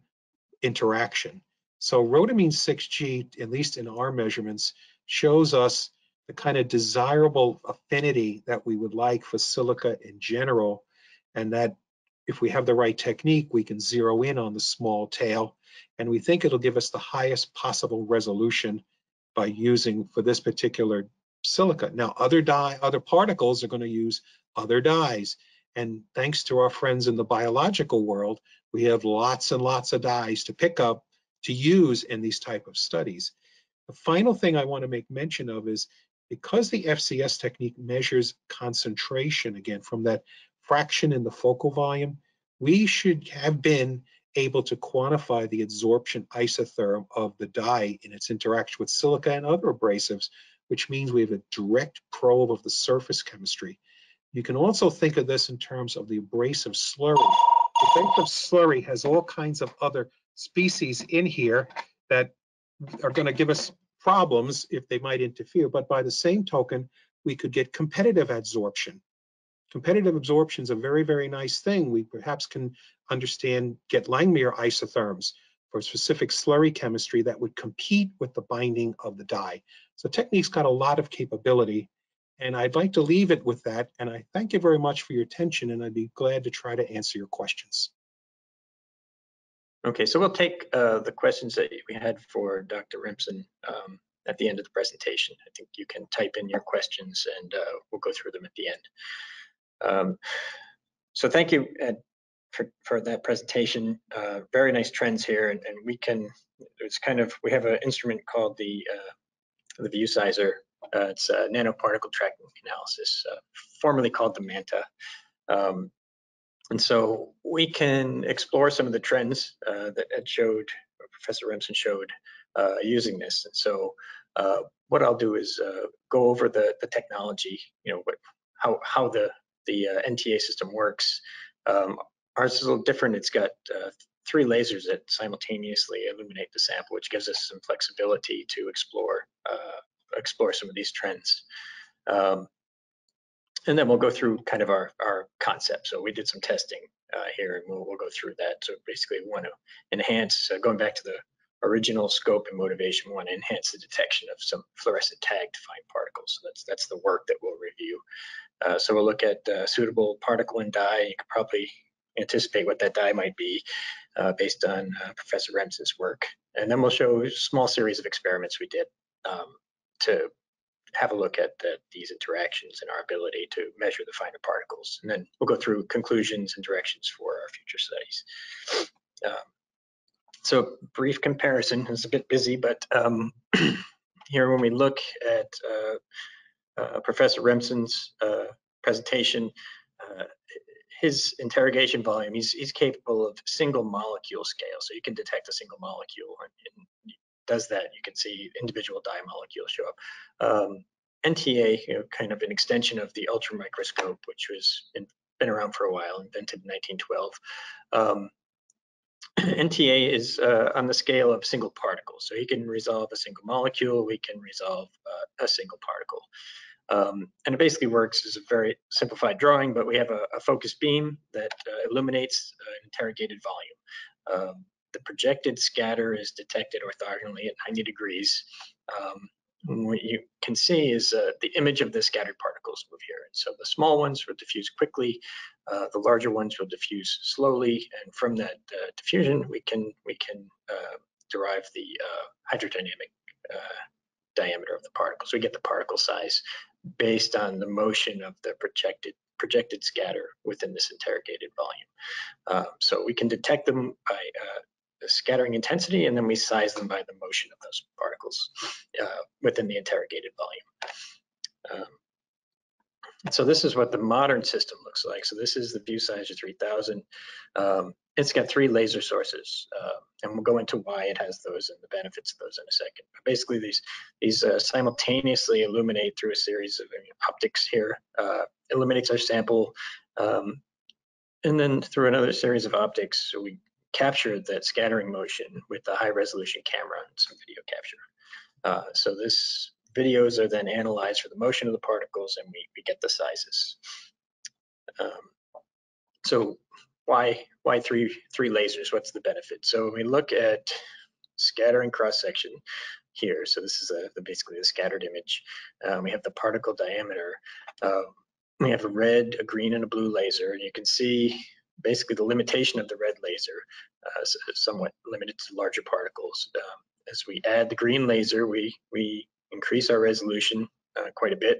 interaction. So rhodamine 6G, at least in our measurements, shows us the kind of desirable affinity that we would like for silica in general, and that if we have the right technique, we can zero in on the small tail, and we think it'll give us the highest possible resolution by using for this particular silica. Now, other dye, other particles are going to use other dyes. And thanks to our friends in the biological world, we have lots and lots of dyes to pick up to use in these type of studies. The final thing I want to make mention of is because the FCS technique measures concentration, again, from that fraction in the focal volume, we should have been able to quantify the adsorption isotherm of the dye in its interaction with silica and other abrasives, which means we have a direct probe of the surface chemistry. You can also think of this in terms of the abrasive slurry. The abrasive slurry has all kinds of other species in here that are going to give us problems if they might interfere. But by the same token, we could get competitive adsorption. Competitive absorption is a very, very nice thing. We perhaps can understand, get Langmuir isotherms for specific slurry chemistry that would compete with the binding of the dye. So technique's got a lot of capability and I'd like to leave it with that. And I thank you very much for your attention, and I'd be glad to try to answer your questions. Okay, so we'll take uh, the questions that we had for Dr. Remsen um, at the end of the presentation. I think you can type in your questions and uh, we'll go through them at the end. Um, so thank you Ed, for, for that presentation. Uh, very nice trends here, and, and, we can, it's kind of, we have an instrument called the, uh, the ViewSizer uh, it's a nanoparticle tracking analysis, uh, formerly called the MANTA. Um, and so we can explore some of the trends uh, that Ed showed, Professor Remsen showed, uh, using this. And so uh, what I'll do is go over the, the technology, you know, what, how, how the, the NTA system works. Um, ours is a little different. It's got three lasers that simultaneously illuminate the sample, which gives us some flexibility to explore uh, explore some of these trends. Um, and then we'll go through kind of our, our concept. So we did some testing uh, here and we'll, we'll go through that. So basically we want to enhance, uh, going back to the original scope and motivation, we want to enhance the detection of some fluorescent tagged fine particles. So that's, that's the work that we'll review. Uh, so we'll look at uh, suitable particle and dye. You can probably anticipate what that dye might be uh, based on uh, Professor Remsen's work. And then we'll show a small series of experiments we did um, to have a look at the, these interactions and our ability to measure the finer particles. And then we'll go through conclusions and directions for our future studies. Um, so brief comparison is a bit busy, but um, here when we look at uh, uh, Professor Remsen's uh, presentation, uh, his interrogation volume, he's, he's capable of single molecule scale. So you can detect a single molecule and, and does that. You can see individual dye molecules show up. Um, NTA, you know, kind of an extension of the ultra microscope, which was in, been around for a while, invented in 1912. Um, NTA is uh, on the scale of single particles. So he can resolve a single molecule, we can resolve uh, a single particle. Um, and it basically works as a very simplified drawing, but we have a, a focus beam that uh, illuminates an interrogated volume. Um, the projected scatter is detected orthogonally at 90 degrees. Um, what you can see is uh, the image of the scattered particles move here. And so the small ones will diffuse quickly, uh, the larger ones will diffuse slowly, and from that uh, diffusion, we can we can uh, derive the uh, hydrodynamic uh, diameter of the particles. We get the particle size based on the motion of the projected projected scatter within this interrogated volume. Um, so we can detect them by the scattering intensity, and then we size them by the motion of those particles uh, within the interrogated volume. Um, so this is what the modern system looks like. So this is the ViewSizer 3000. Um, it's got three laser sources, uh, and we'll go into why it has those and the benefits of those in a second. But basically, these these uh, simultaneously illuminate through a series of optics here, uh, illuminates our sample, um, and then through another series of optics, so we captured that scattering motion with a high resolution camera and some video capture. Uh, so this videos are then analyzed for the motion of the particles and we, we get the sizes. Um, so why why three three lasers? What's the benefit? So when we look at scattering cross section here, so this is a, the, basically the scattered image. Um, we have the particle diameter. Um, we have a red, a green, and a blue laser, and you can see basically the limitation of the red laser uh, somewhat limited to larger particles. Um, as we add the green laser, we, we increase our resolution uh, quite a bit.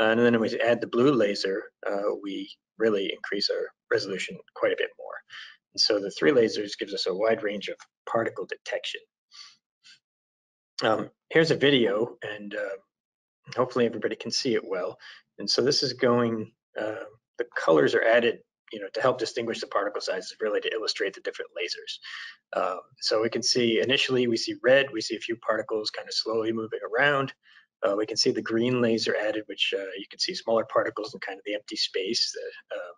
Uh, and then when we add the blue laser, uh, we really increase our resolution quite a bit more. And so the three lasers gives us a wide range of particle detection. Um, here's a video, and uh, hopefully everybody can see it well. And so this is going, uh, the colors are added you know, to help distinguish the particle sizes, really to illustrate the different lasers. Um, so we can see initially we see red, we see a few particles kind of slowly moving around. Uh, we can see the green laser added, which uh, you can see smaller particles in kind of the empty space that, uh,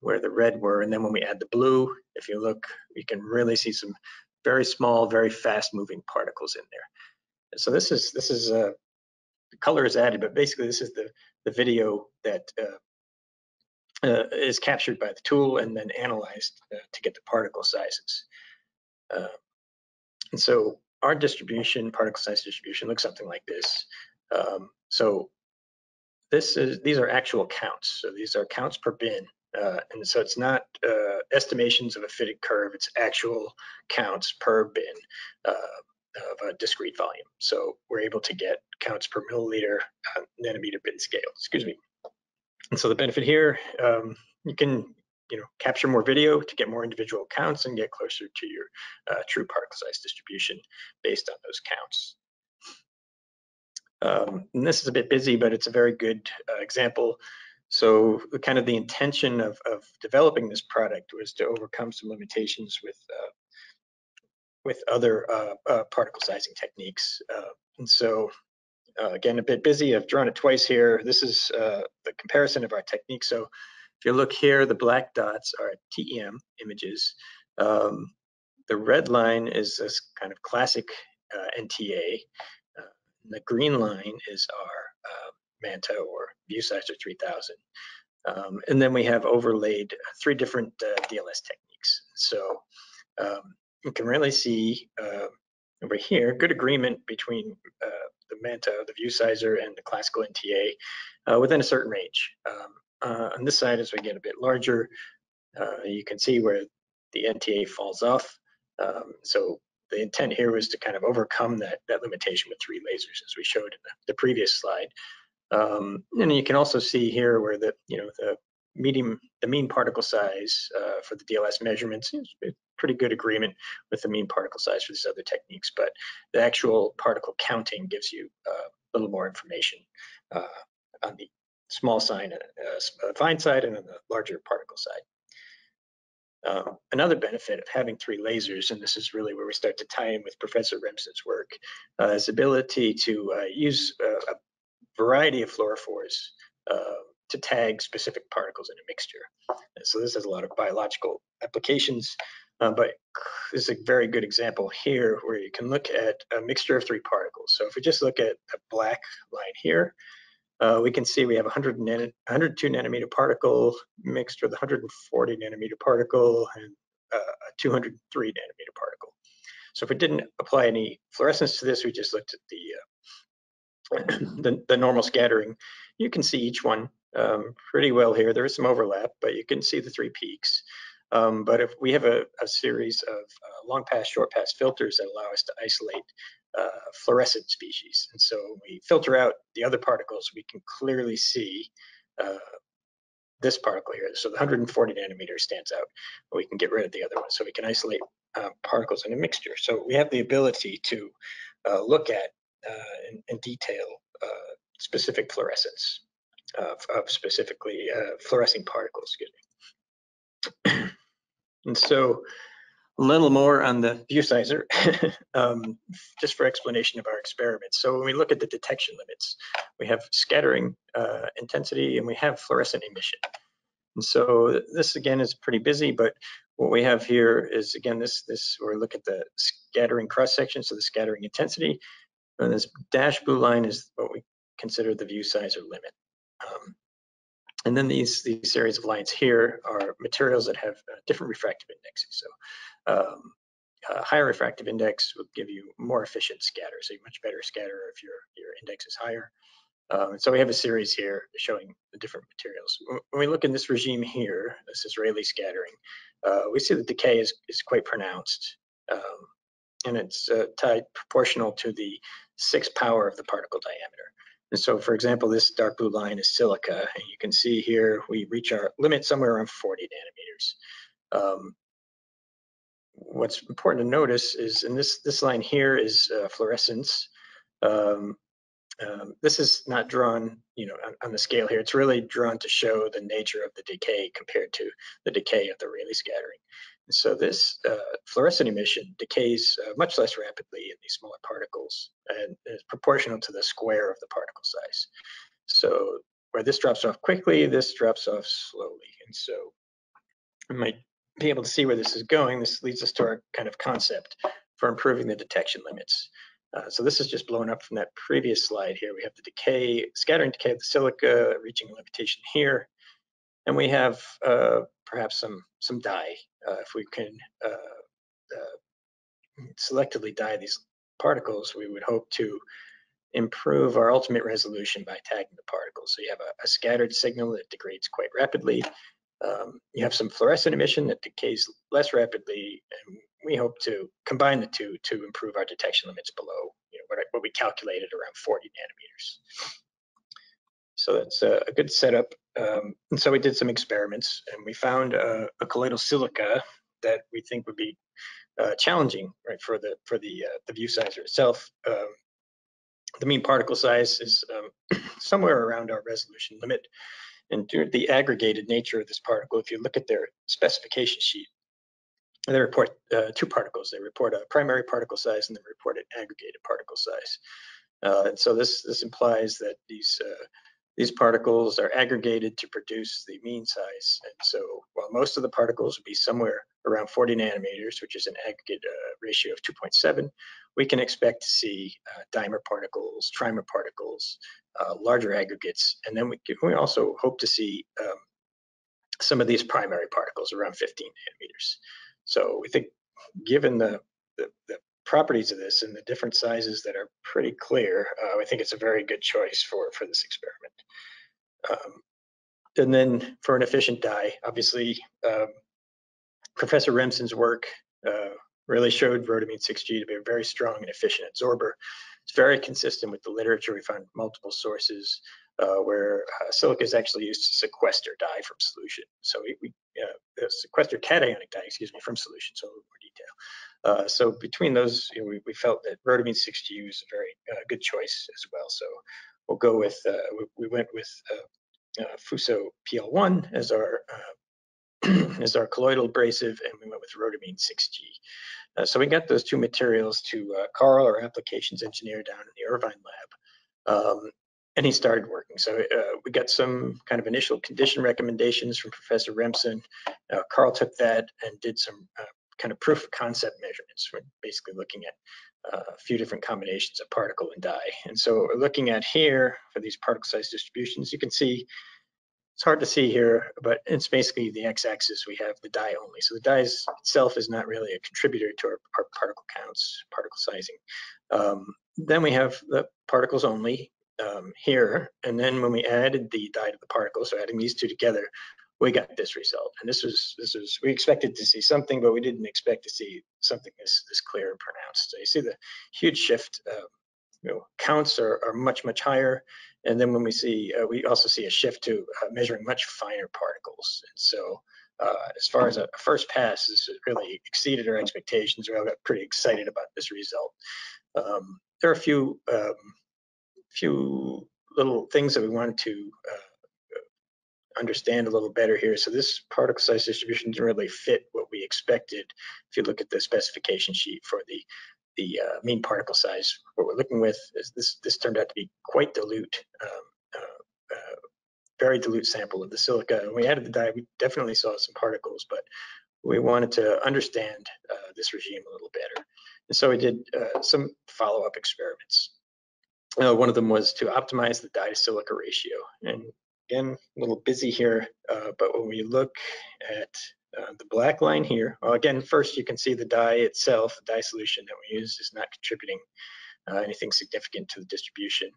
where the red were. And then when we add the blue, if you look, you can really see some very small, very fast moving particles in there. And so this is, this is, uh, the color is added, but basically this is the, the video that uh, is captured by the tool and then analyzed uh, to get the particle sizes. Uh, and so our distribution, particle size distribution, looks something like this. Um, so this is these are actual counts. So these are counts per bin. Uh, and so it's not uh, estimations of a fitted curve, it's actual counts per bin uh, of a discrete volume. So we're able to get counts per milliliter nanometer bin scale, excuse me. And so the benefit here, um, you can you know, capture more video to get more individual counts and get closer to your uh, true particle size distribution based on those counts. Um, and this is a bit busy, but it's a very good uh, example. So kind of the intention of, of developing this product was to overcome some limitations with uh, with other uh, uh, particle sizing techniques. Uh, and so uh, again, a bit busy. I've drawn it twice here. This is uh, the comparison of our technique. So if you look here, the black dots are TEM images. Um, the red line is this kind of classic uh, NTA. Uh, the green line is our uh, MANTA or ViewSizer 3000. Um, and then we have overlaid three different uh, DLS techniques. So um, you can really see over here, good agreement between uh, the Manta, the ViewSizer, and the classical NTA uh, within a certain range. Um, uh, on this side, as we get a bit larger, uh, you can see where the NTA falls off. Um, so the intent here was to kind of overcome that, that limitation with three lasers, as we showed in the, the previous slide. Um, and you can also see here where the, you know, the medium, the mean particle size uh, for the DLS measurements is pretty good agreement with the mean particle size for these other techniques, but the actual particle counting gives you uh, a little more information uh, on the small sign, uh, fine side, and on the larger particle side. Uh, another benefit of having three lasers, and this is really where we start to tie in with Professor Remsen's work, uh, is ability to uh, use a variety of fluorophores to tag specific particles in a mixture. And so this has a lot of biological applications, uh, but this is a very good example here where you can look at a mixture of three particles. So if we just look at the black line here, uh, we can see we have 100 nan 102 nanometer particle mixed with 140 nanometer particle and uh, a 203 nanometer particle. So if we didn't apply any fluorescence to this, we just looked at the, uh, the, the, normal scattering. You can see each one um, pretty well here. There is some overlap, but you can see the three peaks. Um, but if we have a, a series of uh, long pass, short pass filters that allow us to isolate uh, fluorescent species. And so when we filter out the other particles, we can clearly see uh, this particle here. So the 140 nanometer stands out, but we can get rid of the other one. So we can isolate uh, particles in a mixture. So we have the ability to uh, look at uh, in, in, detail specific fluorescence of, of specifically fluorescing particles, excuse me. and so a little more on the ViewSizer, um, just for explanation of our experiment. So when we look at the detection limits, we have scattering uh, intensity and we have fluorescent emission. And so this again is pretty busy, but what we have here is again this this we look at the scattering cross section, so the scattering intensity, and this dash blue line is what we consider the ViewSizer limit. Um, and then these these series of lines here are materials that have uh, different refractive indexes. So um, a higher refractive index will give you more efficient scatter, so much better scatter if your your index is higher. Um, so we have a series here showing the different materials. When we look in this regime here, this is Rayleigh scattering, uh, we see that decay is, is quite pronounced. Um, and it's uh, tied proportional to the sixth power of the particle diameter. And so, for example, this dark blue line is silica, and you can see here we reach our limit somewhere around 40 nanometers. Um, what's important to notice is, and this this line here is uh, fluorescence. Um, um, this is not drawn, you know, on, on, the scale here. It's really drawn to show the nature of the decay compared to the decay of the Rayleigh scattering. So this uh, fluorescent emission decays uh, much less rapidly in these smaller particles and is proportional to the square of the particle size. So where this drops off quickly, this drops off slowly. And so we might be able to see where this is going. This leads us to our kind of concept for improving the detection limits. Uh, so this is just blown up from that previous slide here. We have the decay, scattering decay of the silica reaching a limitation here. And we have uh, perhaps some, some dye. Uh, if we can uh, uh, selectively dye these particles, we would hope to improve our ultimate resolution by tagging the particles. So you have a, a scattered signal that degrades quite rapidly. Um, you have some fluorescent emission that decays less rapidly, and we hope to combine the two to improve our detection limits below you know, what, what we calculated around 40 nanometers. So that's a, a good setup. Um, and so we did some experiments and we found a, a colloidal silica that we think would be uh, challenging right for the for the uh, the ViewSizer itself. Um, the mean particle size is um, somewhere around our resolution limit. And the aggregated nature of this particle, if you look at their specification sheet, they report uh, two particles. They report a primary particle size and they report an aggregated particle size. Uh, and so this this implies that these uh, these particles are aggregated to produce the mean size. And so while most of the particles would be somewhere around 40 nanometers, which is an aggregate uh, ratio of 2.7, we can expect to see uh, dimer particles, trimer particles, uh, larger aggregates, and then we, we also hope to see um, some of these primary particles around 15 nanometers. So we think given the, the, the properties of this and the different sizes that are pretty clear, uh, I think it's a very good choice for, for this experiment. Um, and then for an efficient dye, obviously, um, Professor Remsen's work uh, really showed rhodamine 6G to be a very strong and efficient absorber. It's very consistent with the literature. We found multiple sources uh, where uh, silica is actually used to sequester dye from solution. So we, we uh, sequestered cationic dye, excuse me, from solution, so a little more detail. Uh, so between those, you know, we, we, felt that rhodamine 6G was a very uh, good choice as well. So we'll go with, uh, we, we, went with uh, uh, Fuso PL1 as our as our colloidal abrasive, and we went with rhodamine 6G. so we got those two materials to Carl, our applications engineer down in the Irvine lab. Um, and he started working. So we got some kind of initial condition recommendations from Professor Remsen. Carl took that and did some kind of proof of concept measurements. We're basically looking at uh, a few different combinations of particle and dye. And so what we're looking at here for these particle size distributions, you can see it's hard to see here, but it's basically the x-axis we have the dye only. So the dye itself is not really a contributor to our, our particle counts, particle sizing. Um, then we have the particles only, um, here. And then when we added the dye to the particle, so adding these two together, we got this result. And this was this was we expected to see something, but we didn't expect to see something this this clear and pronounced. So you see the huge shift. Uh, you know, counts are, are much much higher. And then when we see, uh, we also see a shift to uh, measuring much finer particles. And so uh, as far as a first pass, this really exceeded our expectations. We all got pretty excited about this result. Um, there are a few um, few little things that we wanted to uh, understand a little better here. So this particle size distribution didn't really fit what we expected. If you look at the specification sheet for the the uh, mean particle size, what we're looking with is this this turned out to be quite dilute, um, uh, uh very dilute sample of the silica. And we added the dye, we definitely saw some particles, but we wanted to understand uh, this regime a little better. And so we did uh, some follow-up experiments. Uh, one of them was to optimize the dye to silica ratio. And again, a little busy here, uh, but when we look at uh, the black line here, well, again, first you can see the dye itself, the dye solution that we use is not contributing uh, anything significant to the distribution.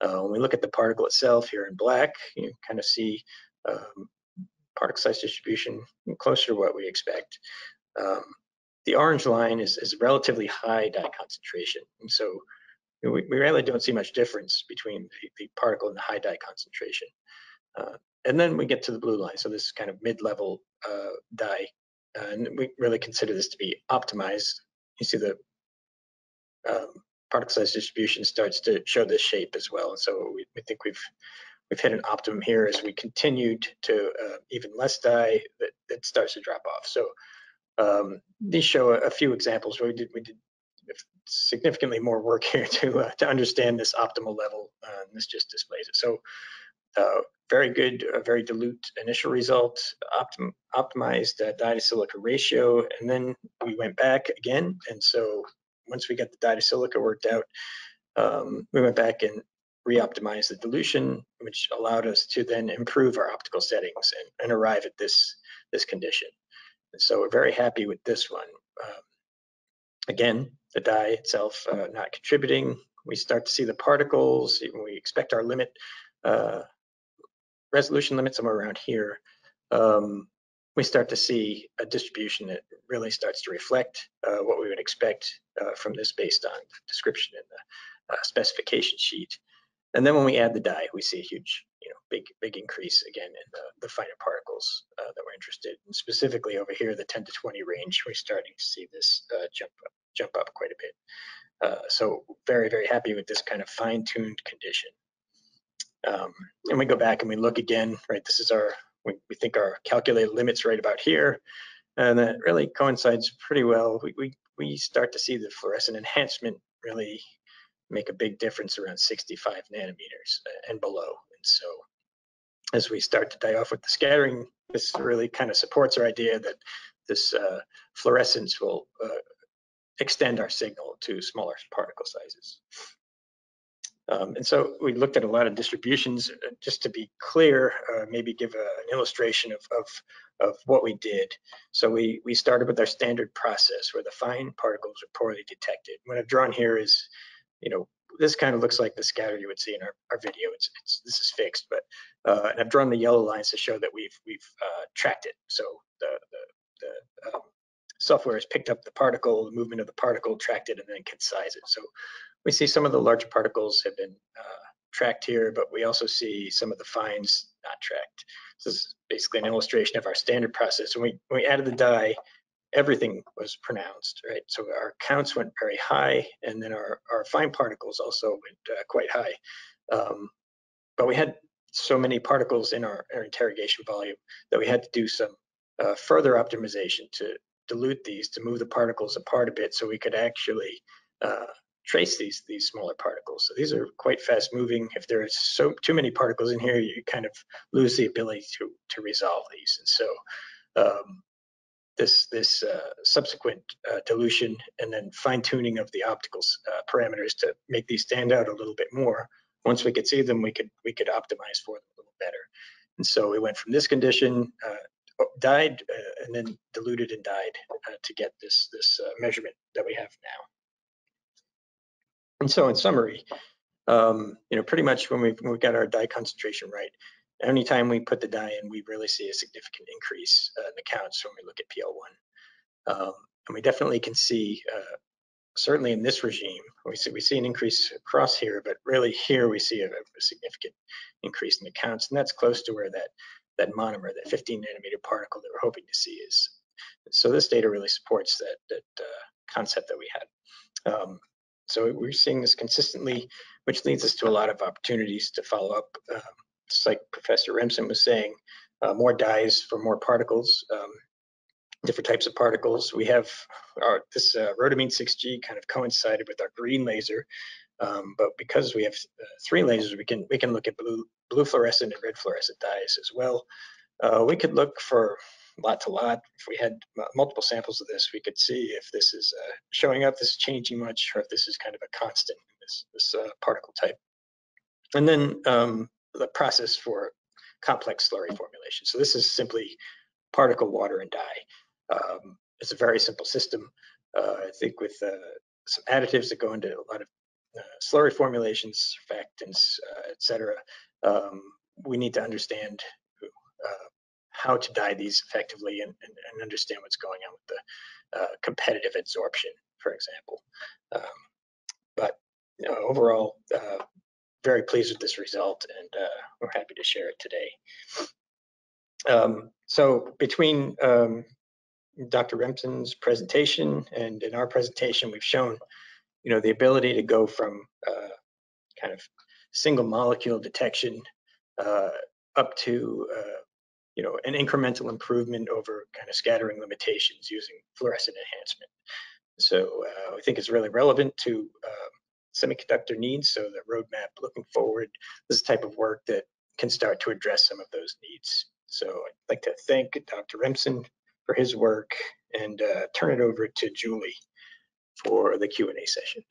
Uh, when we look at the particle itself here in black, you kind of see um, particle size distribution closer to what we expect. Um, the orange line is, is relatively high dye concentration. And so we, really don't see much difference between the, the particle and the high dye concentration. Uh, and then we get to the blue line. So this is kind of mid-level uh, dye, and we really consider this to be optimized. You see the um, particle size distribution starts to show this shape as well. And so we, we think we've we've hit an optimum here as we continued to uh, even less dye that, that starts to drop off. So um, these show a, a, few examples where we did we did significantly more work here to uh, to understand this optimal level. Uh, this just displays it. So uh, very good, very dilute initial result, optim optimized uh, dye to silica ratio, and then we went back again. And so once we got the dye to silica worked out, um, we went back and re-optimized the dilution, which allowed us to then improve our optical settings and, and arrive at this this condition. And so we're very happy with this one. Um, again, the dye itself uh, not contributing. We start to see the particles. We expect our limit uh, resolution limit somewhere around here. Um, we start to see a distribution that really starts to reflect uh, what we would expect uh, from this based on description in the uh, specification sheet. And then when we add the dye, we see a huge, you know, big, big increase again in the, the finer particles uh, that we're interested in. Specifically over here, the 10 to 20 range, we're starting to see this uh, jump up, jump up quite a bit. Uh, so very, very happy with this kind of fine-tuned condition. Um, and we go back and we look again, right? This is our, we, we think our calculated limits right about here. And that really coincides pretty well. We, we, we start to see the fluorescent enhancement really make a big difference around 65 nanometers and below. And so as we start to die off with the scattering, this really kind of supports our idea that this uh, fluorescence will uh, extend our signal to smaller particle sizes. Um, and so we looked at a lot of distributions uh, just to be clear, uh, maybe give a, an illustration of, of, of, what we did. So we, we started with our standard process where the fine particles are poorly detected. What I've drawn here is you know, this kind of looks like the scatter you would see in our, our video. It's, it's this is fixed, but uh, and I've drawn the yellow lines to show that we've we've uh, tracked it. So the the, the um, software has picked up the particle, the movement of the particle, tracked it, and then can size it. So we see some of the larger particles have been uh, tracked here, but we also see some of the fines not tracked. This is basically an illustration of our standard process. When we, when we added the dye, everything was pronounced, right? So our counts went very high, and then our, our fine particles also went uh, quite high. Um, but we had so many particles in our, our, interrogation volume that we had to do some uh, further optimization to dilute these to move the particles apart a bit so we could actually uh, trace these these smaller particles. So these are quite fast moving. If there's so too many particles in here, you kind of lose the ability to to resolve these. And so um, this this uh, subsequent uh, dilution and then fine tuning of the optical uh, parameters to make these stand out a little bit more. Once we could see them, we could we could optimize for them a little better. And so we went from this condition, uh, dyed, uh, and then diluted and dyed uh, to get this this measurement that we have now. And so in summary, um, you know, pretty much when we've, when we've got our dye concentration right, anytime we put the dye in, we really see a significant increase uh, in the counts when we look at PL1. Um, and we definitely can see, uh, certainly in this regime, we see, we see an increase across here, but really here we see a, a, significant increase in the counts. And that's close to where that, that monomer, that 15 nanometer particle that we're hoping to see is. So this data really supports that, that uh, concept that we had. Um, so we're seeing this consistently, which leads us to a lot of opportunities to follow up. Um, just like Professor Remsen was saying, uh, more dyes for more particles, um, different types of particles. We have our, this uh, rhodamine 6G kind of coincided with our green laser, um, but because we have uh, three lasers, we can we can look at blue blue fluorescent and red fluorescent dyes as well. Uh, we could look for lot to lot. If we had multiple samples of this, we could see if this is uh, showing up, this is changing much, or if this is kind of a constant in this, this uh, particle type. And then um, the process for complex slurry formulation. So this is simply particle, water, and dye. Um, it's a very simple system. Uh, I think with some additives that go into a lot of slurry formulations, surfactants, uh, etc. Um, we need to understand how to dye these effectively and, and, and understand what's going on with the uh, competitive adsorption, for example. Um, but you know, overall, uh, very pleased with this result and uh, we're happy to share it today. Um, so between um, Dr. Remsen's presentation and in our presentation, we've shown, you know, the ability to go from uh, kind of single molecule detection uh, up to uh, you know, an incremental improvement over kind of scattering limitations using fluorescent enhancement. So uh, I think it's really relevant to uh, semiconductor needs. So the roadmap looking forward, this type of work that can start to address some of those needs. So I'd like to thank Dr. Remsen for his work and uh, turn it over to Julie for the Q&A session.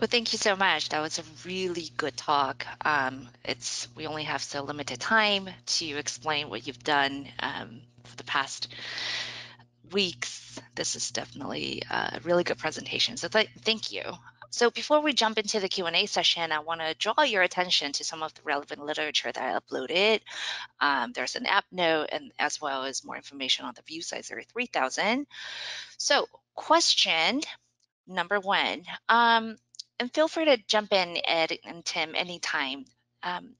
Well, thank you so much. That was a really good talk. Um, it's we only have so limited time to explain what you've done um, for the past weeks. This is definitely a really good presentation. So th thank you. So before we jump into the Q&A session, I want to draw your attention to some of the relevant literature that I uploaded. Um, there's an app note and as well as more information on the view ViewSizer 3000. So question number one, um, and feel free to jump in, Ed and Tim, anytime. Um,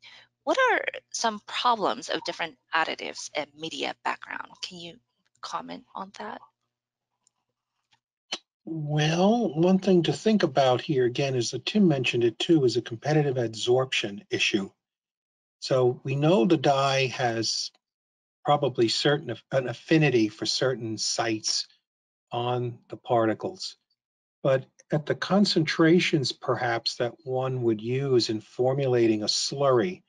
what are some problems of different additives and media background? Can you comment on that? Well, one thing to think about here again is that Tim mentioned it too is a competitive adsorption issue. So we know the dye has probably certain an affinity for certain sites on the particles. But at the concentrations perhaps that one would use in formulating a slurry,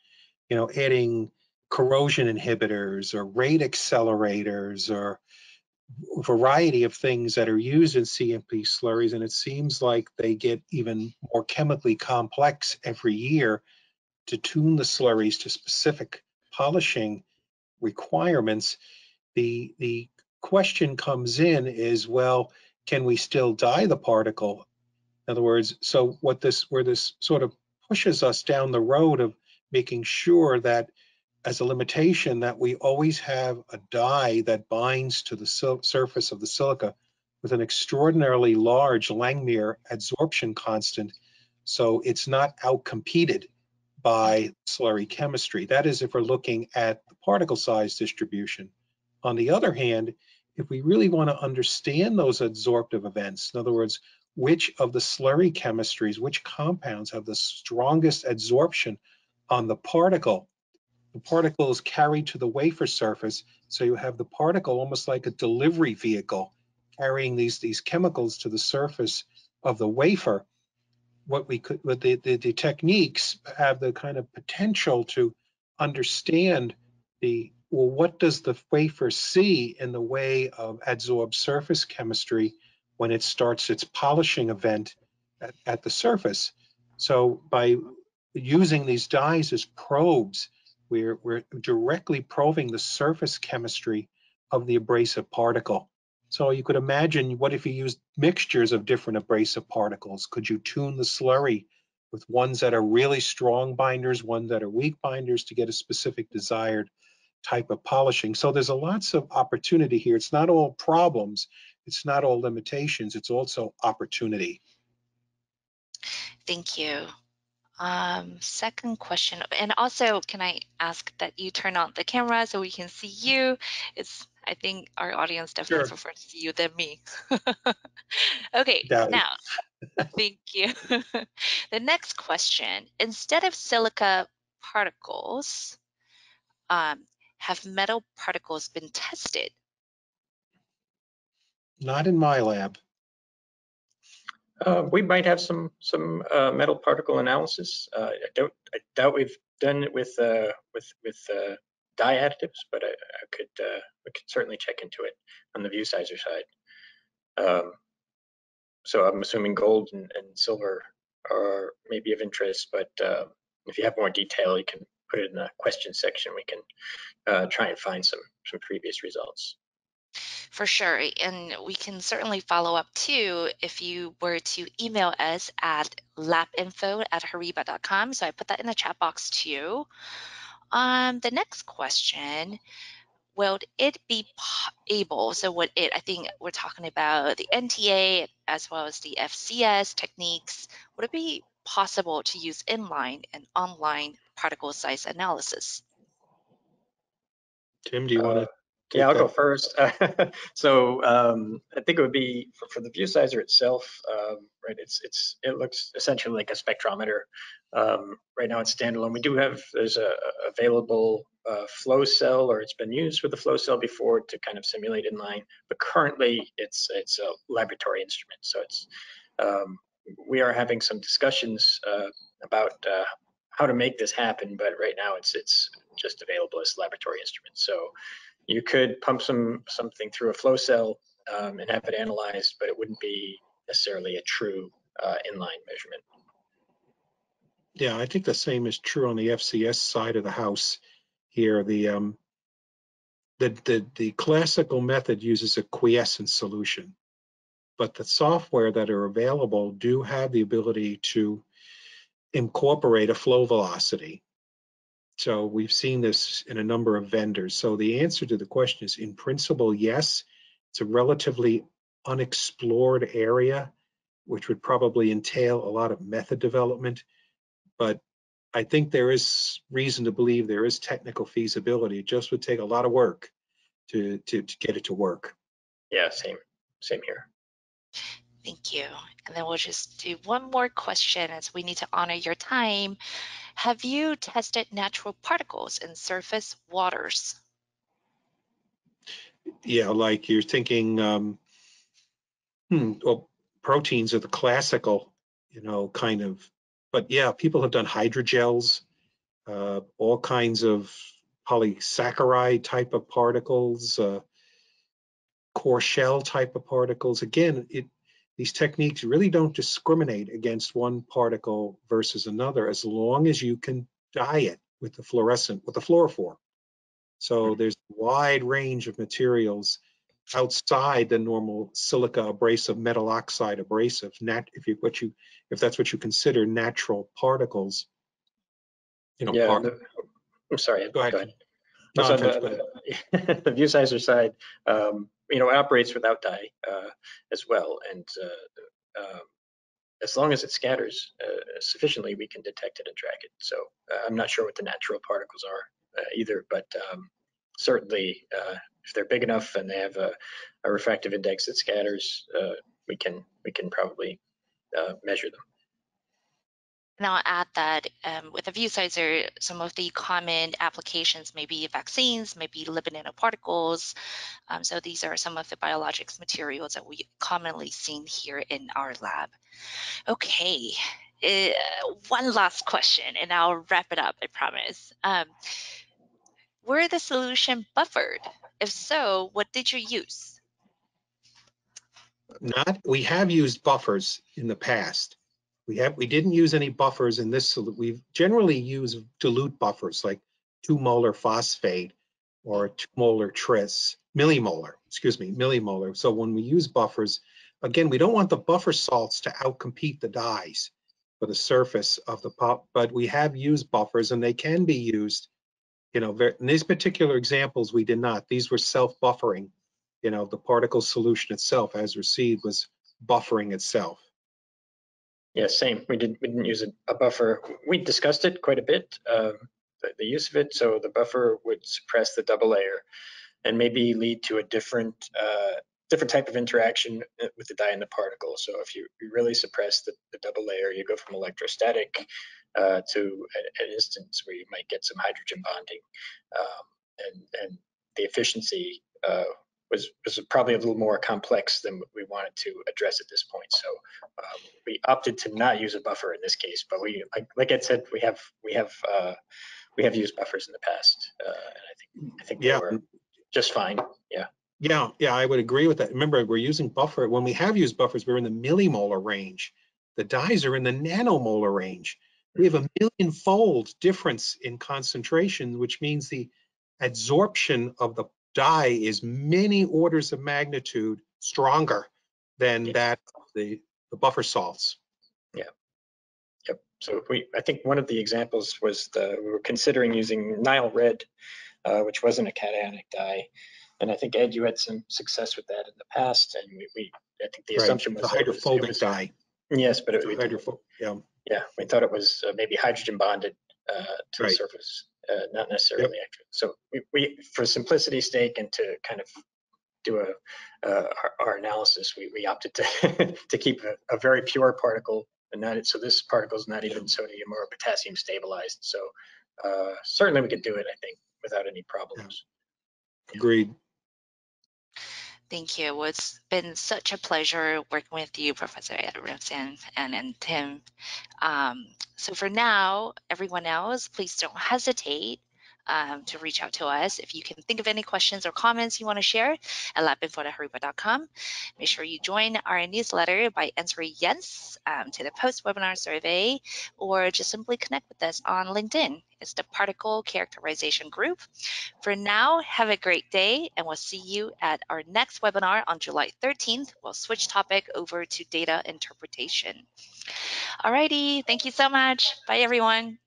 you know, adding corrosion inhibitors or rate accelerators or variety of things that are used in CMP slurries. And it seems like they get even more chemically complex every year to tune the slurries to specific polishing requirements. The, the question comes in is, well, can we still dye the particle in other words, so what this, where this sort of pushes us down the road of making sure that as a limitation that we always have a dye that binds to the surface of the silica with an extraordinarily large Langmuir adsorption constant. So it's not outcompeted by slurry chemistry. That is if we're looking at the particle size distribution. On the other hand, if we really want to understand those adsorptive events, in other words, which of the slurry chemistries, which compounds have the strongest adsorption on the particle, the particle is carried to the wafer surface. So you have the particle almost like a delivery vehicle carrying these, these chemicals to the surface of the wafer. What we could, what the, the, the techniques have the kind of potential to understand the, well, what does the wafer see in the way of adsorbed surface chemistry when it starts its polishing event at, at the surface? So by using these dyes as probes, we're, we're directly probing the surface chemistry of the abrasive particle. So you could imagine what if you used mixtures of different abrasive particles? Could you tune the slurry with ones that are really strong binders, ones that are weak binders to get a specific desired type of polishing? So there's a lots of opportunity here. It's not all problems. It's not all limitations. It's also opportunity. Thank you. Um, second question, and also can I ask that you turn on the camera so we can see you? It's I think our audience definitely Sure. prefers to see you than me. okay, now thank you. the next question: Instead of silica particles, um, have metal particles been tested? Not in my lab. Uh, we might have some some uh, metal particle analysis. Uh, I don't. I doubt we've done it with uh, with with uh, dye additives, but I, I could we could certainly check into it on the ViewSizer side. Um, so I'm assuming gold and, and silver are maybe of interest, but uh, if you have more detail, you can put it in the question section. We can try and find some some previous results. For sure. And we can certainly follow up too if you were to email us at labinfo at horiba.com. So I put that in the chat box too. Um, the next question will it be po- able? So, what it, I think we're talking about the NTA as well as the FCS techniques. Would it be possible to use inline and online particle size analysis? Tim, do you want Uh, to? Yeah, I'll go first. so um, I think it would be for, for the ViewSizer itself, um, right? It's it's it looks essentially like a spectrometer. Um, right now it's standalone. We do have there's a, a available uh, flow cell, or it's been used with the flow cell before to kind of simulate inline. But currently it's it's a laboratory instrument. So it's um, we are having some discussions uh, about uh, how to make this happen. But right now it's it's just available as laboratory instrument. So you could pump some something through a flow cell um, and have it analyzed, but it wouldn't be necessarily a true uh, inline measurement. Yeah, I think the same is true on the FCS side of the house here. The um, the the, the classical method uses a quiescent solution, but the software that are available do have the ability to incorporate a flow velocity. So we've seen this in a number of vendors. So the answer to the question is in principle, yes. It's a relatively unexplored area, which would probably entail a lot of method development. But I think there is reason to believe there is technical feasibility. It just would take a lot of work to, to, to get it to work. Yeah, same same here. Thank you. And then we'll just do one more question as we need to honor your time. Have you tested natural particles in surface waters? Yeah, like you're thinking, um, hmm, well, proteins are the classical, you know, kind of, but yeah, people have done hydrogels, uh, all kinds of polysaccharide type of particles, uh, core shell type of particles. Again, it, these techniques really don't discriminate against one particle versus another as long as you can dye it with the fluorescent, with the fluorophore. So there's a wide range of materials outside the normal silica abrasive, metal oxide abrasive, nat, if you, what you, if that's what you consider natural particles. You know, Yeah, par- the, I'm sorry. Go ahead. Go ahead. No, So finished, the, the ViewSizer side, um, you know, operates without dye uh, as well, and uh, um, as long as it scatters uh, sufficiently, we can detect it and track it. So I'm not sure what the natural particles are either, but um, certainly if they're big enough and they have a, a refractive index that scatters, we can we can probably measure them. And I'll add that um, with the ViewSizer, some of the common applications may be vaccines, maybe lipid nanoparticles. Um, so these are some of the biologics materials that we commonly seen here in our lab. Okay, uh, one last question and I'll wrap it up, I promise. Um, were the solution buffered? If so, what did you use? Not, we have used buffers in the past. We have, we didn't use any buffers in this. We've generally use dilute buffers like two molar phosphate or two molar tris, millimolar, excuse me, millimolar. So when we use buffers, again, we don't want the buffer salts to outcompete the dyes for the surface of the pop, but we have used buffers and they can be used, you know, in these particular examples, we did not. These were self-buffering. You know, the particle solution itself as received was buffering itself. Yeah, same. We didn't we didn't use a, buffer. We discussed it quite a bit, um, the, the, use of it. So the buffer would suppress the double layer, and maybe lead to a different uh, different type of interaction uh, with the dye and the particle. So if you, really suppress the, the, double layer, you go from electrostatic uh, to an instance where you might get some hydrogen bonding, um, and and the efficiency uh, was was probably a little more complex than we wanted to address at this point. So um, we opted to not use a buffer in this case, but we like like I said, we have we have uh, we have used buffers in the past, uh, and I think I think they yeah. were just fine. Yeah. Yeah, yeah, I would agree with that. Remember, we're using buffer when we have used buffers. We're in the millimolar range. The dyes are in the nanomolar range. We have a million fold difference in concentration, which means the adsorption of the dye is many orders of magnitude stronger than yeah. that of the, the buffer salts. Yeah. Yep. So we, I think one of the examples was the, we were considering using Nile red, uh, which wasn't a cationic dye. And I think Ed, you had some success with that in the past. And we, we I think the right. assumption was the hydrophobic was, dye. Yes, but it, was hydrophobic. Yeah. Yeah, we thought it was uh, maybe hydrogen bonded uh, to right. the surface uh, not necessarily yep. So we, we, for simplicity's sake and to kind of do a uh, our, our, analysis, we, we opted to to keep a, a, very pure particle, and not so this particle is not even sodium or potassium stabilized. So uh, certainly we could do it, I think, without any problems. Agreed. Thank you. Well, it's been such a pleasure working with you, Professor Remsen and, and Tim. Um, so for now, everyone else, please don't hesitate um, to reach out to us. If you can think of any questions or comments you want to share at labinfo.horiba.com, make sure you join our newsletter by answering yes um, to the post-webinar survey or just simply connect with us on LinkedIn. It's the Particle Characterization Group. For now, have a great day and we'll see you at our next webinar on July 13th. We'll switch topic over to data interpretation. Alrighty, thank you so much. Bye everyone.